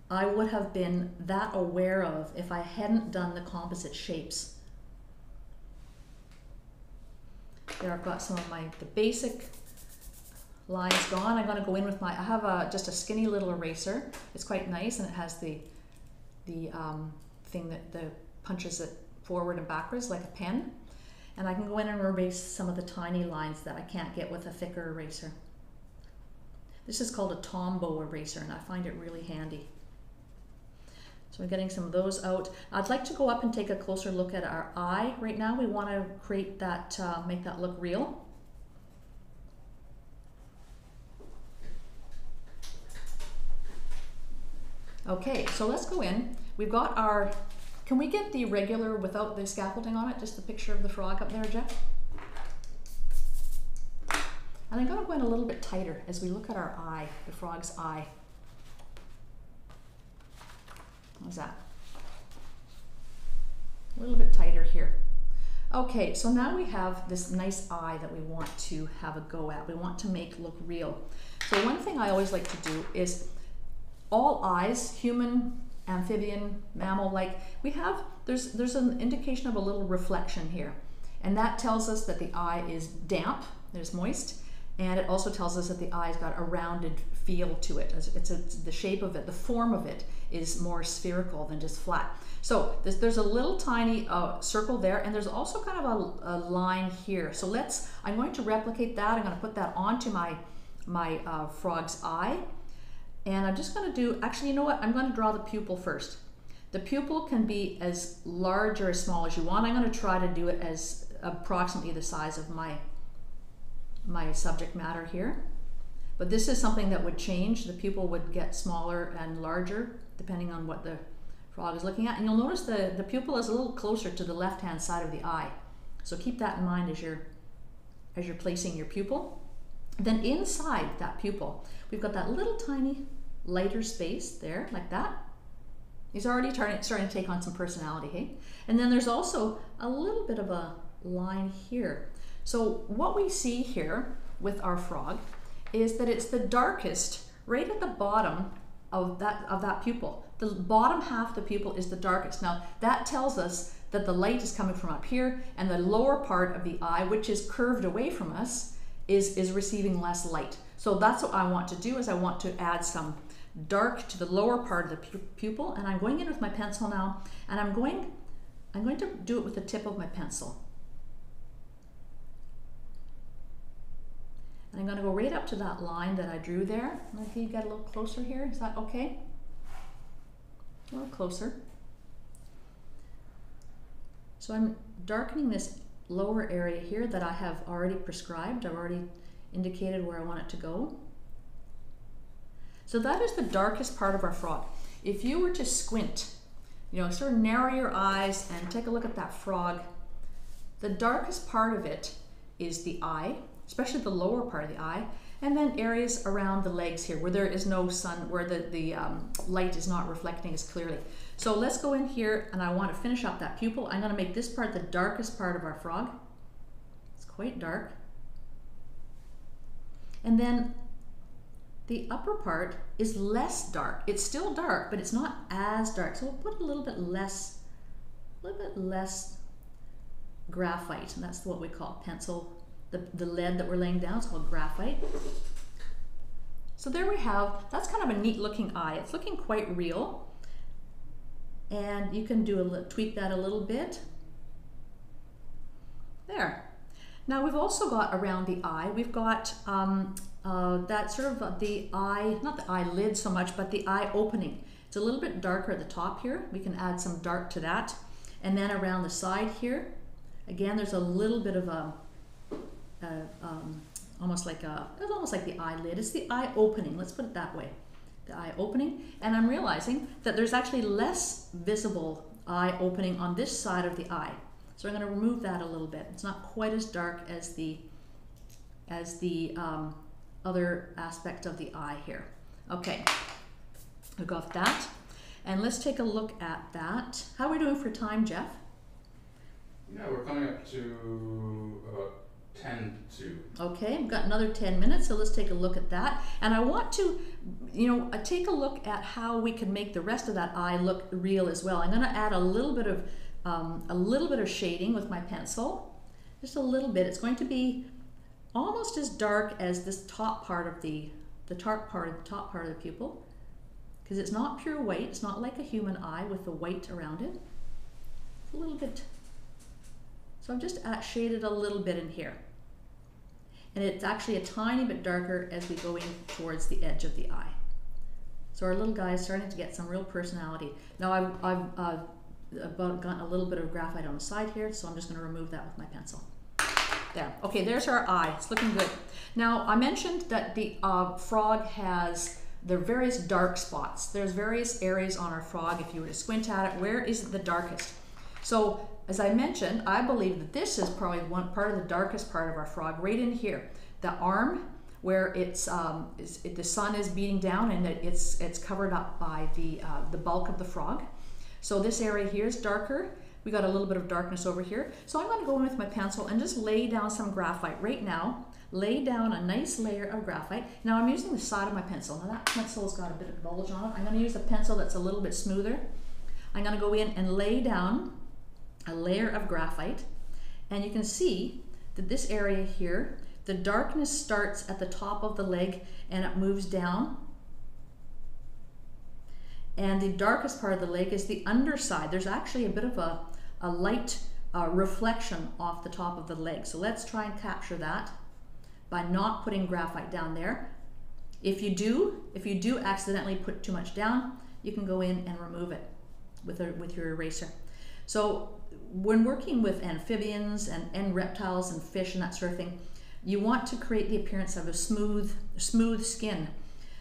I would have been that aware of if I hadn't done the composite shapes. There I've got some of my the basic lines gone. I'm going to go in with my, I have a, just a skinny little eraser. It's quite nice and it has the, the um, thing that the punches it forward and backwards like a pen and I can go in and erase some of the tiny lines that I can't get with a thicker eraser. This is called a Tombow eraser and I find it really handy. So I'm getting some of those out. I'd like to go up and take a closer look at our eye. Right now we want to create that, uh, make that look real. Okay, so let's go in. We've got our can we get the regular without the scaffolding on it, just the picture of the frog up there, Jeff? And I'm going to go in a little bit tighter as we look at our eye, the frog's eye. How's that? A little bit tighter here. Okay, so now we have this nice eye that we want to have a go at. We want to make look real. So one thing I always like to do is all eyes, human, amphibian, mammal, like we have, there's, there's an indication of a little reflection here. And that tells us that the eye is damp, there's moist, and it also tells us that the eye's got a rounded feel to it. It's, a, the shape of it, the form of it is more spherical than just flat. So there's, there's a little tiny uh, circle there, and there's also kind of a, a, line here. So let's, I'm going to replicate that. I'm going to put that onto my, my uh, frog's eye. And I'm just going to do, actually, you know what? I'm going to draw the pupil first. The pupil can be as large or as small as you want. I'm going to try to do it as approximately the size of my, my subject matter here. But this is something that would change. The pupil would get smaller and larger depending on what the frog is looking at. And you'll notice the, the pupil is a little closer to the left-hand side of the eye. So keep that in mind as you're, as you're placing your pupil. Then inside that pupil, we've got that little tiny lighter space there, like that. He's already starting, starting to take on some personality, hey? And then there's also a little bit of a line here. So what we see here with our frog is that it's the darkest right at the bottom of that, of that pupil. The bottom half of the pupil is the darkest. Now that tells us that the light is coming from up here and the lower part of the eye, which is curved away from us, is, is receiving less light. So that's what I want to do is I want to add some dark to the lower part of the pupil and I'm going in with my pencil now and I'm going I'm going to do it with the tip of my pencil. And I'm going to go right up to that line that I drew there. Can you get a little closer here? Is that okay? A little closer. So I'm darkening this lower area here that I have already prescribed. I've already indicated where I want it to go. So that is the darkest part of our frog. If you were to squint, you know, sort of narrow your eyes and take a look at that frog, the darkest part of it is the eye, especially the lower part of the eye, and then areas around the legs here where there is no sun, where the, the um, light is not reflecting as clearly. So let's go in here and I want to finish up that pupil. I'm going to make this part the darkest part of our frog. It's quite dark. And then the upper part is less dark. It's still dark, but it's not as dark. So we'll put a little bit less, a little bit less graphite, and that's what we call pencil. The, the lead that we're laying down is called graphite. So there we have, that's kind of a neat looking eye. It's looking quite real. And you can do a little tweak that a little bit. There. Now we've also got around the eye, we've got um, uh, that sort of the eye, not the eyelid so much, but the eye opening. It's a little bit darker at the top here. We can add some dark to that. And then around the side here, Again, there's a little bit of a, a um, almost like a, it's almost like the eyelid. It's the eye opening, let's put it that way. The eye opening. And I'm realizing that there's actually less visible eye opening on this side of the eye. So I'm going to remove that a little bit. It's not quite as dark as the, as the um, other aspect of the eye here. Okay, we got that. And let's take a look at that. How are we doing for time, Jeff? Yeah, we're coming up to about 10 to. Okay, we've got another 10 minutes, so let's take a look at that. And I want to, you know, uh, take a look at how we can make the rest of that eye look real as well. I'm going to add a little bit of um, a little bit of shading with my pencil, just a little bit. It's going to be almost as dark as this top part of the the top part of the top part of the pupil, because it's not pure white. It's not like a human eye with the white around it. It's a little bit so I've just shaded a little bit in here. And it's actually a tiny bit darker as we go in towards the edge of the eye. So our little guy is starting to get some real personality. Now I've, I've uh, gotten a little bit of graphite on the side here, so I'm just going to remove that with my pencil. There. Okay, there's our eye. It's looking good. Now, I mentioned that the uh, frog has the various dark spots. There's various areas on our frog. If you were to squint at it, where is it the darkest? So as I mentioned, I believe that this is probably one part of the darkest part of our frog, right in here. The arm, where it's, um, it, the sun is beating down and it, it's, it's covered up by the, uh, the bulk of the frog. So this area here is darker. We got a little bit of darkness over here. So I'm going to go in with my pencil and just lay down some graphite right now. Lay down a nice layer of graphite. Now I'm using the side of my pencil. Now that pencil's got a bit of bulge on it. I'm going to use a pencil that's a little bit smoother. I'm going to go in and lay down a layer of graphite. And you can see that this area here, the darkness starts at the top of the leg and it moves down. And the darkest part of the leg is the underside. There's actually a bit of a, a light uh, reflection off the top of the leg. So let's try and capture that by not putting graphite down there. If you do, if you do accidentally put too much down, you can go in and remove it with, a, with your eraser. So when working with amphibians and, and reptiles and fish and that sort of thing, you want to create the appearance of a smooth, smooth skin.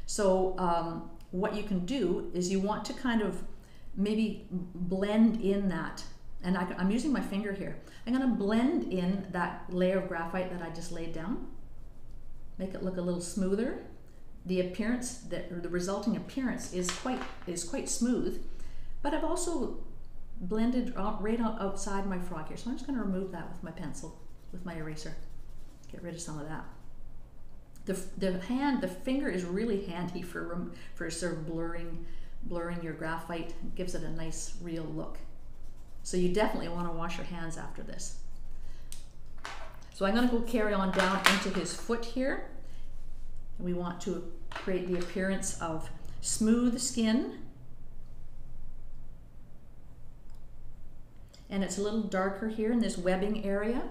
So um, what you can do is you want to kind of maybe blend in that. And I, I'm using my finger here. I'm going to blend in that layer of graphite that I just laid down. Make it look a little smoother. The appearance, that, the resulting appearance is quite, is quite smooth. But I've also blended right outside my frog here. So I'm just going to remove that with my pencil, with my eraser. Get rid of some of that. The, the hand, the finger is really handy for, for sort of blurring, blurring your graphite. It gives it a nice real look. So you definitely want to wash your hands after this. So I'm going to go carry on down into his foot here. We want to create the appearance of smooth skin and it's a little darker here in this webbing area.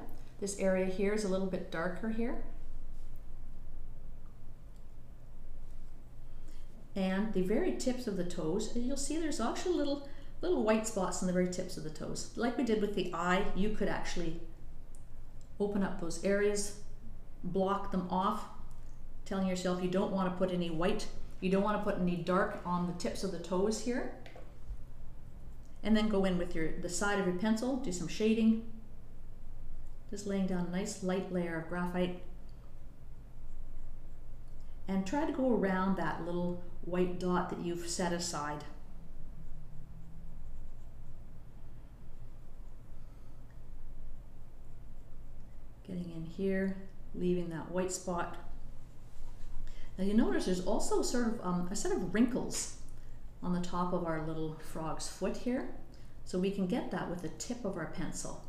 This area here is a little bit darker here. And the very tips of the toes, you'll see there's actually a little, little white spots on the very tips of the toes. Like we did with the eye, you could actually open up those areas, block them off, telling yourself you don't want to put any white, you don't want to put any dark on the tips of the toes here and then go in with your the side of your pencil, do some shading, just laying down a nice light layer of graphite. And try to go around that little white dot that you've set aside. Getting in here, leaving that white spot. Now you notice there's also sort of um, a set of wrinkles on the top of our little frog's foot here. So we can get that with the tip of our pencil.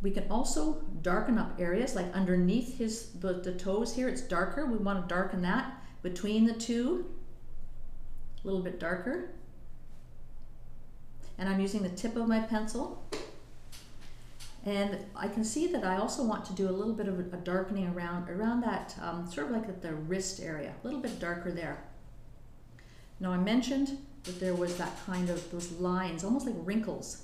We can also darken up areas like underneath his the, the toes here, it's darker. We want to darken that between the two, a little bit darker. And I'm using the tip of my pencil and I can see that I also want to do a little bit of a darkening around, around that, um, sort of like at the wrist area, a little bit darker there. Now I mentioned that there was that kind of, those lines, almost like wrinkles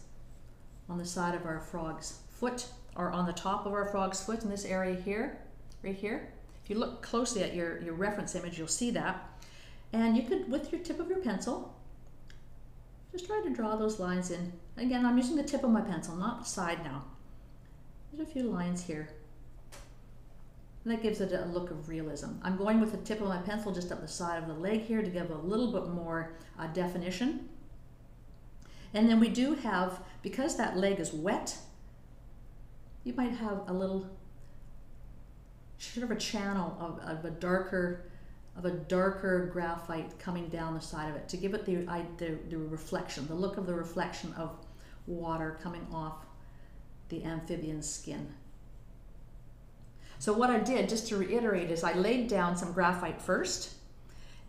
on the side of our frog's foot or on the top of our frog's foot in this area here, right here. If you look closely at your, your reference image, you'll see that. And you could, with your tip of your pencil, just try to draw those lines in. Again, I'm using the tip of my pencil, not the side now. There's a few lines here. And that gives it a look of realism. I'm going with the tip of my pencil just up the side of the leg here to give a little bit more uh, definition. And then we do have, because that leg is wet, you might have a little sort of a channel of, of a darker of a darker graphite coming down the side of it to give it the, the, the reflection, the look of the reflection of water coming off the amphibian's skin. So what I did, just to reiterate, is I laid down some graphite first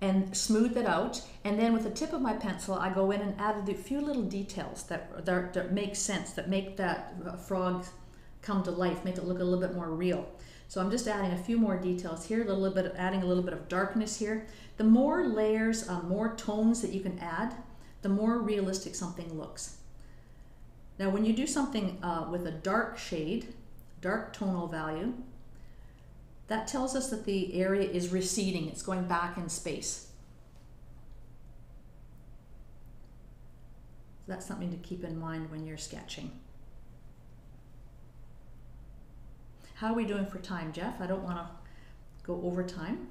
and smoothed it out. And then with the tip of my pencil, I go in and added a few little details that, that, that make sense, that make that frog come to life, make it look a little bit more real. So I'm just adding a few more details here, a little bit, of, adding a little bit of darkness here. The more layers, uh, more tones that you can add, the more realistic something looks. Now when you do something uh, with a dark shade, dark tonal value, that tells us that the area is receding, it's going back in space. So that's something to keep in mind when you're sketching. How are we doing for time, Jeff? I don't want to go over time.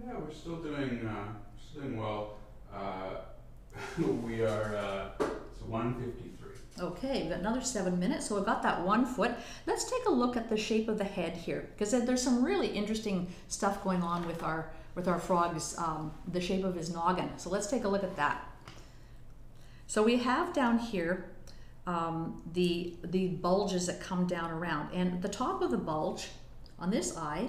Yeah, we're still doing uh, still doing well. Uh, we are uh, it's one fifty three. Okay, we've got another seven minutes, so we've got that one foot. Let's take a look at the shape of the head here, because there's some really interesting stuff going on with our with our frog's um, the shape of his noggin. So let's take a look at that. So we have down here um, the, the bulges that come down around. And the top of the bulge on this eye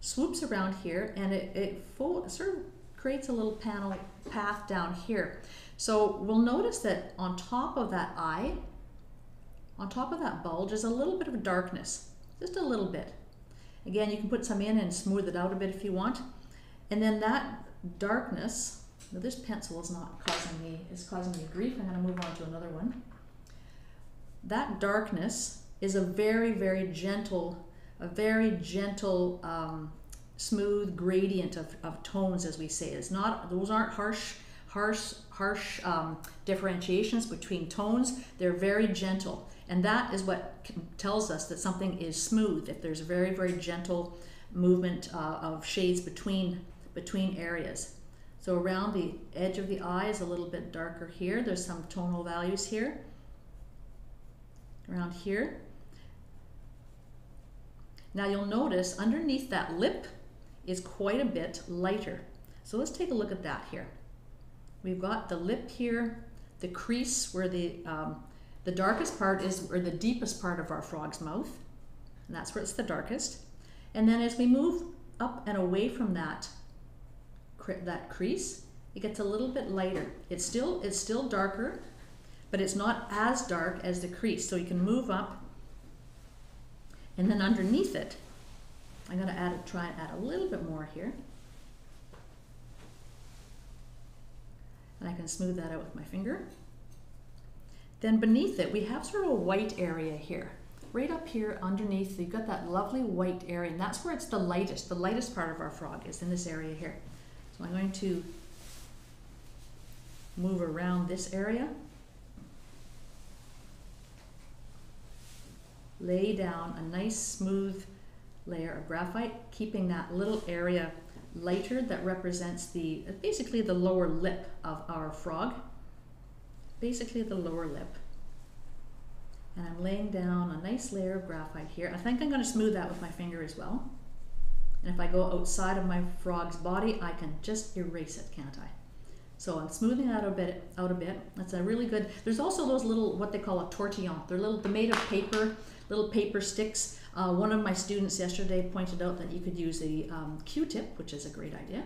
swoops around here and it, it sort of creates a little panel path down here. So we'll notice that on top of that eye, on top of that bulge is a little bit of darkness, just a little bit. Again, you can put some in and smooth it out a bit if you want. And then that darkness now this pencil is not causing me, is causing me grief. I'm going to move on to another one. That darkness is a very, very gentle, a very gentle, um, smooth gradient of, of tones, as we say. It's not, those aren't harsh, harsh, harsh um, differentiations between tones. They're very gentle. And that is what tells us that something is smooth, if there's a very, very gentle movement uh, of shades between, between areas. So around the edge of the eye is a little bit darker here. There's some tonal values here. Around here. Now you'll notice underneath that lip is quite a bit lighter. So let's take a look at that here. We've got the lip here, the crease where the, um, the darkest part is, or the deepest part of our frog's mouth. And that's where it's the darkest. And then as we move up and away from that that crease, it gets a little bit lighter. It's still, it's still darker, but it's not as dark as the crease. So you can move up and then underneath it, I'm going to add try and add a little bit more here. And I can smooth that out with my finger. Then beneath it, we have sort of a white area here. Right up here underneath, you've got that lovely white area, and that's where it's the lightest. The lightest part of our frog is in this area here. So I'm going to move around this area, lay down a nice smooth layer of graphite, keeping that little area lighter that represents the basically the lower lip of our frog, basically the lower lip. And I'm laying down a nice layer of graphite here. I think I'm going to smooth that with my finger as well. And if I go outside of my frog's body, I can just erase it, can't I? So I'm smoothing that out a bit. Out a bit. That's a really good. There's also those little what they call a tortillon. They're little. They're made of paper, little paper sticks. Uh, one of my students yesterday pointed out that you could use a um, Q-tip, which is a great idea.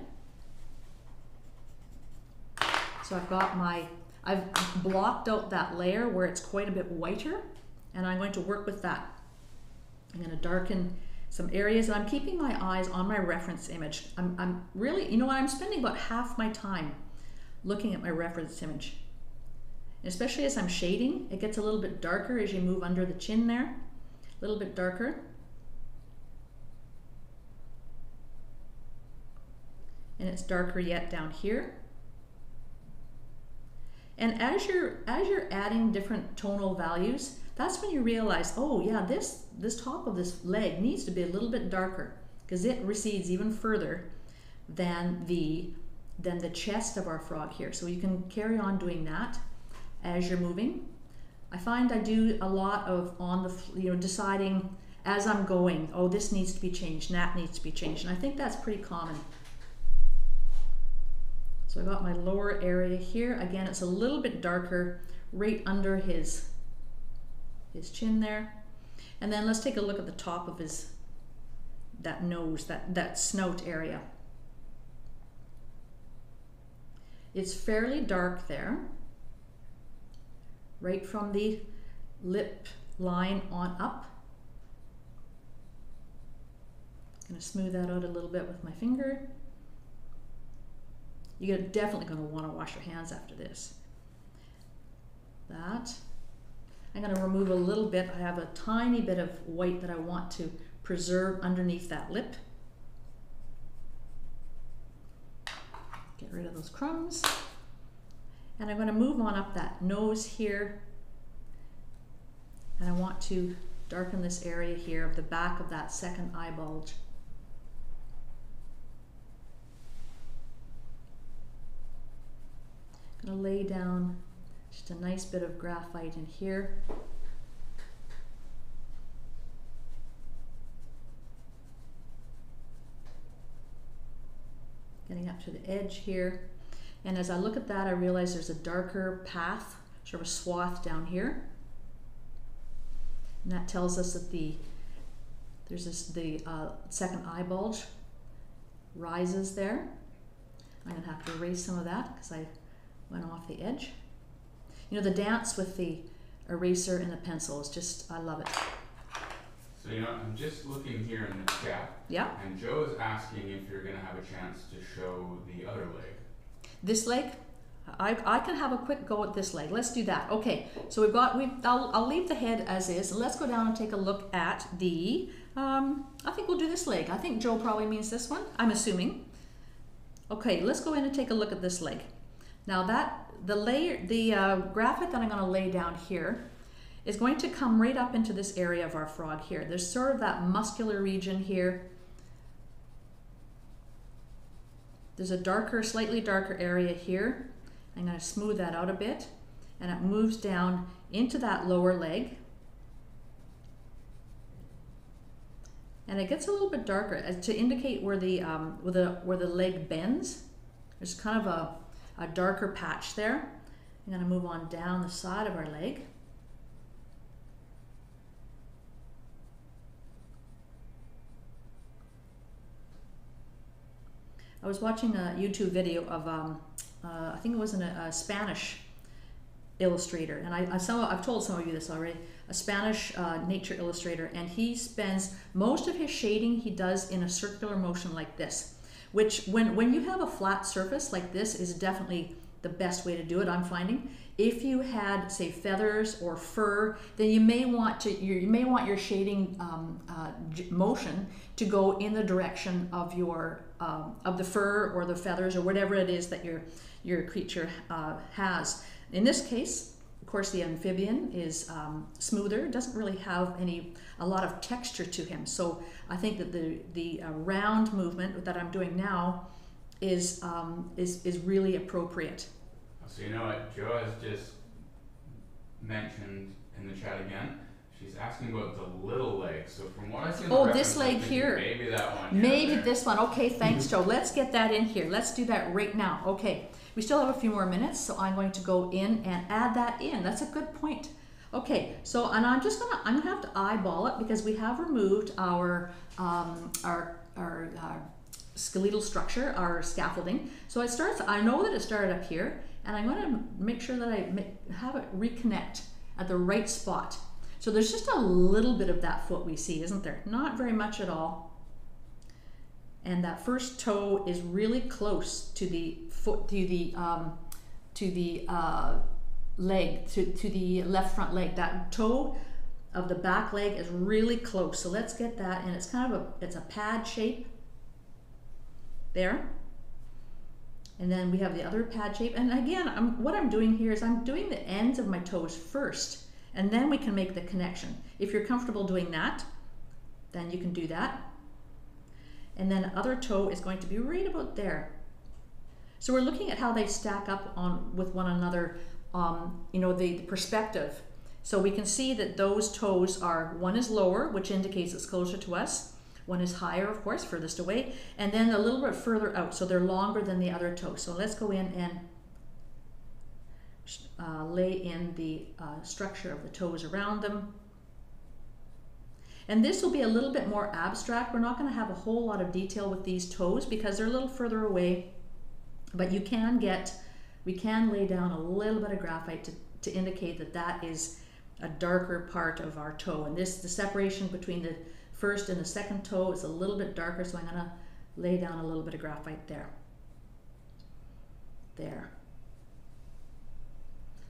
So I've got my. I've blocked out that layer where it's quite a bit whiter, and I'm going to work with that. I'm going to darken some areas and I'm keeping my eyes on my reference image. I'm, I'm really, you know what, I'm spending about half my time looking at my reference image. Especially as I'm shading, it gets a little bit darker as you move under the chin there. A little bit darker. And it's darker yet down here. And as you're as you're adding different tonal values, that's when you realize, oh yeah, this this top of this leg needs to be a little bit darker because it recedes even further than the than the chest of our frog here. So you can carry on doing that as you're moving. I find I do a lot of on the you know deciding as I'm going, oh this needs to be changed, that needs to be changed, and I think that's pretty common. So I got my lower area here. Again, it's a little bit darker right under his, his chin there. And then let's take a look at the top of his, that nose, that, that snout area. It's fairly dark there, right from the lip line on up. I'm Gonna smooth that out a little bit with my finger. You're definitely going to want to wash your hands after this. That. I'm going to remove a little bit. I have a tiny bit of white that I want to preserve underneath that lip. Get rid of those crumbs. And I'm going to move on up that nose here. And I want to darken this area here of the back of that second eye bulge. going to lay down just a nice bit of graphite in here. Getting up to the edge here. And as I look at that, I realize there's a darker path, sort of a swath down here. And that tells us that the there's this the uh, second eye bulge rises there. I'm gonna have to erase some of that because I went off the edge. You know, the dance with the eraser and the pencil is just, I love it. So, you know, I'm just looking here in the chat. Yeah. And Joe is asking if you're going to have a chance to show the other leg. This leg? I, I can have a quick go at this leg. Let's do that. Okay, so we've got, we I'll, I'll leave the head as is. Let's go down and take a look at the, um, I think we'll do this leg. I think Joe probably means this one, I'm assuming. Okay, let's go in and take a look at this leg. Now that the layer, the uh, graphite that I'm going to lay down here is going to come right up into this area of our frog here. There's sort of that muscular region here. There's a darker, slightly darker area here. I'm going to smooth that out a bit and it moves down into that lower leg. And it gets a little bit darker to indicate where the, um, where the, where the leg bends. There's kind of a, a darker patch there. I'm going to move on down the side of our leg. I was watching a YouTube video of, um, uh, I think it was in a, a Spanish illustrator, and I, I some, I've told some of you this already, a Spanish uh, nature illustrator, and he spends most of his shading he does in a circular motion like this which when, when you have a flat surface like this is definitely the best way to do it, I'm finding. If you had, say, feathers or fur, then you may want to you may want your shading um, uh, motion to go in the direction of your um, of the fur or the feathers or whatever it is that your your creature uh, has. In this case, of course, the amphibian is um, smoother, doesn't really have any a lot of texture to him. So I think that the the uh, round movement that I'm doing now is um, is is really appropriate. So you know what Joe has just mentioned in the chat again. She's asking about the little leg. So from what I see, oh, this leg here. Maybe that one. Maybe this one. Okay, thanks, Joe. Let's get that in here. Let's do that right now. Okay. We still have a few more minutes, so I'm going to go in and add that in. That's a good point. Okay, so and I'm just gonna I'm gonna have to eyeball it because we have removed our um, our our, our skeletal structure, our scaffolding. So it starts. I know that it started up here, and I'm going to make sure that I have it reconnect at the right spot. So there's just a little bit of that foot we see, isn't there? Not very much at all. And that first toe is really close to the foot to the um, to the uh, leg, to, to the left front leg. That toe of the back leg is really close. So let's get that, and it's kind of a, it's a pad shape there. And then we have the other pad shape. And again, I'm, what I'm doing here is I'm doing the ends of my toes first, and then we can make the connection. If you're comfortable doing that, then you can do that. And then other toe is going to be right about there. So we're looking at how they stack up on with one another, um, you know, the, the perspective. So we can see that those toes are, one is lower, which indicates it's closer to us. One is higher, of course, furthest away, and then a little bit further out, so they're longer than the other toes. So let's go in and uh, lay in the uh, structure of the toes around them. And this will be a little bit more abstract. We're not going to have a whole lot of detail with these toes because they're a little further away, but you can get, we can lay down a little bit of graphite to, to indicate that that is a darker part of our toe. And this, the separation between the first and the second toe is a little bit darker, so I'm gonna lay down a little bit of graphite there. There.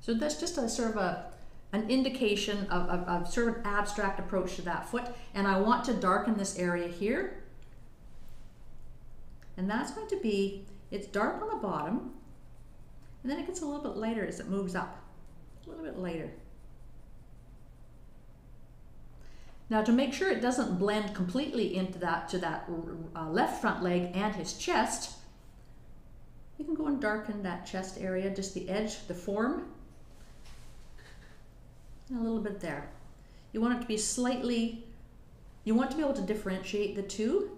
So that's just a sort of a, an indication of, of, of sort of an abstract approach to that foot. And I want to darken this area here. And that's going to be, it's dark on the bottom, and then it gets a little bit lighter as it moves up. A little bit lighter. Now to make sure it doesn't blend completely into that to that uh, left front leg and his chest, you can go and darken that chest area, just the edge, the form, a little bit there. You want it to be slightly, you want to be able to differentiate the two.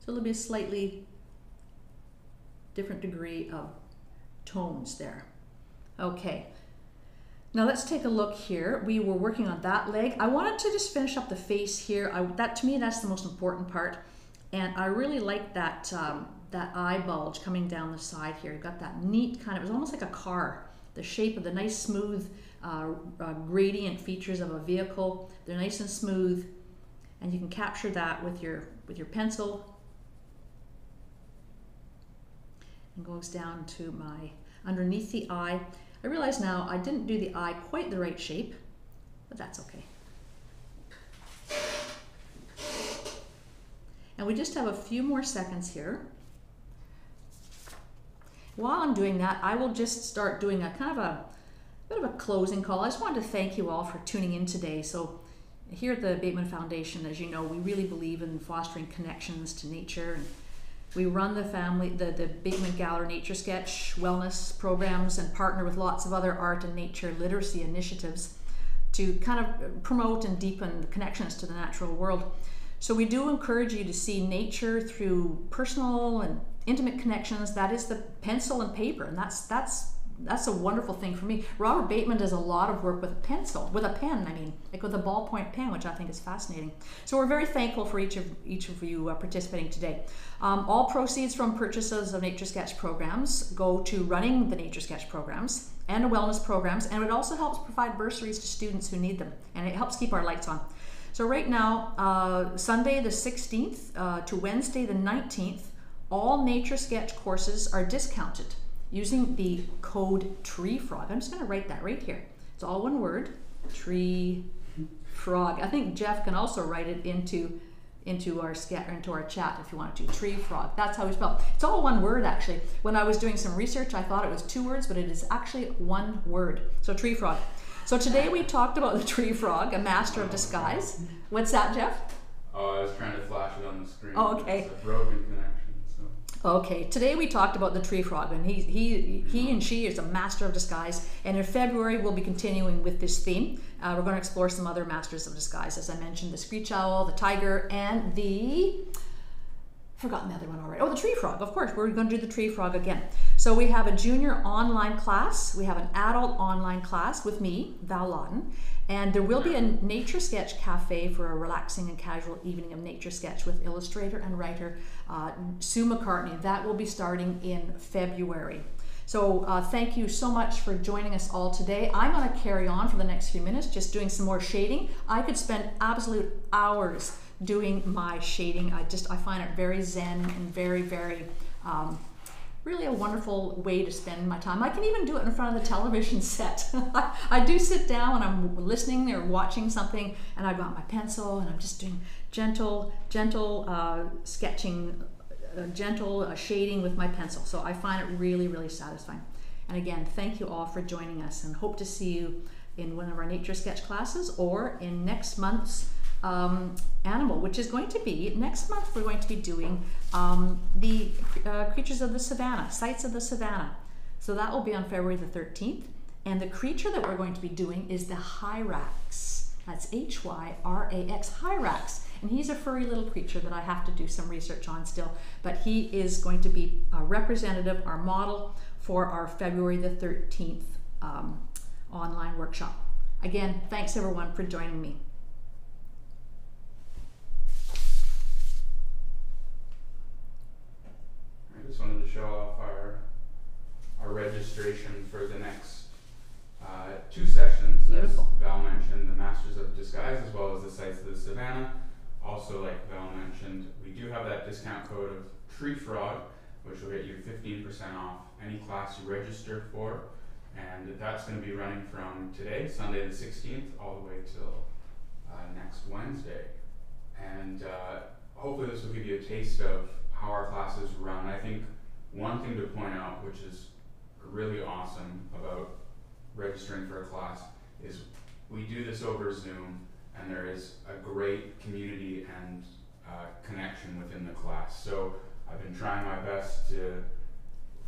So it'll be a slightly different degree of tones there. Okay, now let's take a look here. We were working on that leg. I wanted to just finish up the face here. I, that to me, that's the most important part. And I really like that, um, that eye bulge coming down the side here. You've got that neat kind of, it was almost like a car. The shape of the nice smooth uh, uh, gradient features of a vehicle. They're nice and smooth. And you can capture that with your, with your pencil. And goes down to my, underneath the eye. I realize now I didn't do the eye quite the right shape, but that's okay. And we just have a few more seconds here. While I'm doing that, I will just start doing a kind of a bit of a closing call. I just wanted to thank you all for tuning in today. So here at the Bateman Foundation, as you know, we really believe in fostering connections to nature and we run the family, the, the Bateman Gallery Nature Sketch wellness programs and partner with lots of other art and nature literacy initiatives to kind of promote and deepen the connections to the natural world. So we do encourage you to see nature through personal and intimate connections. That is the pencil and paper, and that's that's that's a wonderful thing for me. Robert Bateman does a lot of work with a pencil, with a pen. I mean, like with a ballpoint pen, which I think is fascinating. So we're very thankful for each of each of you uh, participating today. Um, all proceeds from purchases of Nature Sketch programs go to running the Nature Sketch programs and wellness programs, and it also helps provide bursaries to students who need them, and it helps keep our lights on. So right now, uh, Sunday the 16th uh, to Wednesday the 19th, all Nature Sketch courses are discounted using the code tree frog. I'm just going to write that right here. It's all one word, tree frog. I think Jeff can also write it into into our scat into our chat if you want to. Tree frog. That's how we spell. It. It's all one word actually. When I was doing some research, I thought it was two words, but it is actually one word. So tree frog. So today we talked about the tree frog, a master of disguise. What's that, Jeff? Oh, I was trying to flash it on the screen. Oh, okay. It's a broken connection. Okay, today we talked about the tree frog, and he, he, he and she is a master of disguise. And in February, we'll be continuing with this theme. Uh, we're going to explore some other masters of disguise, as I mentioned the screech owl, the tiger, and the forgotten the other one already. Oh, the tree frog, of course. We're going to do the tree frog again. So we have a junior online class. We have an adult online class with me, Val Lawton. And there will be a nature sketch cafe for a relaxing and casual evening of nature sketch with illustrator and writer uh, Sue McCartney. That will be starting in February. So uh, thank you so much for joining us all today. I'm going to carry on for the next few minutes, just doing some more shading. I could spend absolute hours doing my shading. I just I find it very zen and very very um, really a wonderful way to spend my time. I can even do it in front of the television set. I do sit down and I'm listening or watching something, and I've got my pencil and I'm just doing gentle, gentle uh, sketching, uh, gentle uh, shading with my pencil. So I find it really, really satisfying. And again, thank you all for joining us, and hope to see you in one of our nature sketch classes or in next month's um, animal, which is going to be next month. We're going to be doing um, the uh, creatures of the savannah, sights of the savannah. So that will be on February the 13th. And the creature that we're going to be doing is the hyrax. That's H Y R A X, hyrax. And he's a furry little creature that I have to do some research on still. But he is going to be a representative, our model for our February the 13th um, online workshop. Again, thanks everyone for joining me. Just wanted to show off our our registration for the next uh, two sessions. Beautiful. As Val mentioned, the Masters of Disguise as well as the Sights of the Savannah. Also, like Val mentioned, we do have that discount code of Tree Frog, which will get you 15% off any class you register for. And that's going to be running from today, Sunday the 16th, all the way till uh, next Wednesday. And uh, hopefully, this will give you a taste of how our classes run. I think one thing to point out, which is really awesome about registering for a class, is we do this over Zoom, and there is a great community and uh, connection within the class. So I've been trying my best to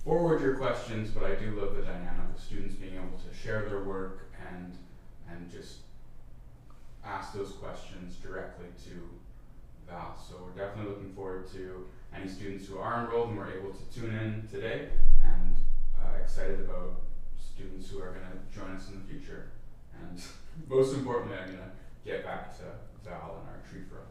forward your questions, but I do love the dynamic of students being able to share their work and and just ask those questions directly to Val. So we're definitely looking forward to any students who are enrolled and were able to tune in today, and uh, excited about students who are going to join us in the future. And most importantly, I'm going to get back to Val and our tree frog.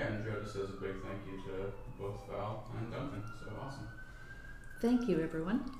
Yeah, and Joe just says a big thank you to both Val and Duncan. So awesome. Thank you, everyone.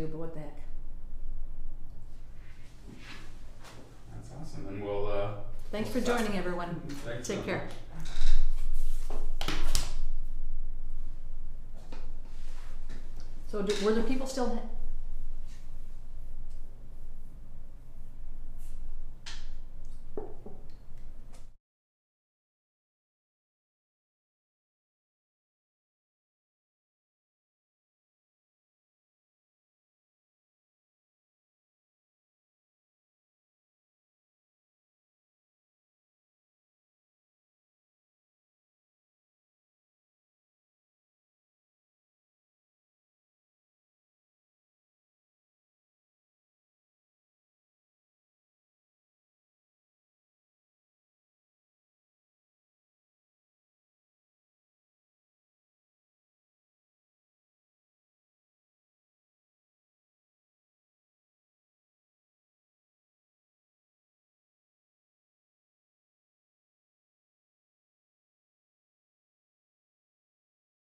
Do, but what the heck. That's awesome. And we'll. Uh, Thanks for we'll start. joining, everyone. Thanks Take so care. much. So, do, were there people still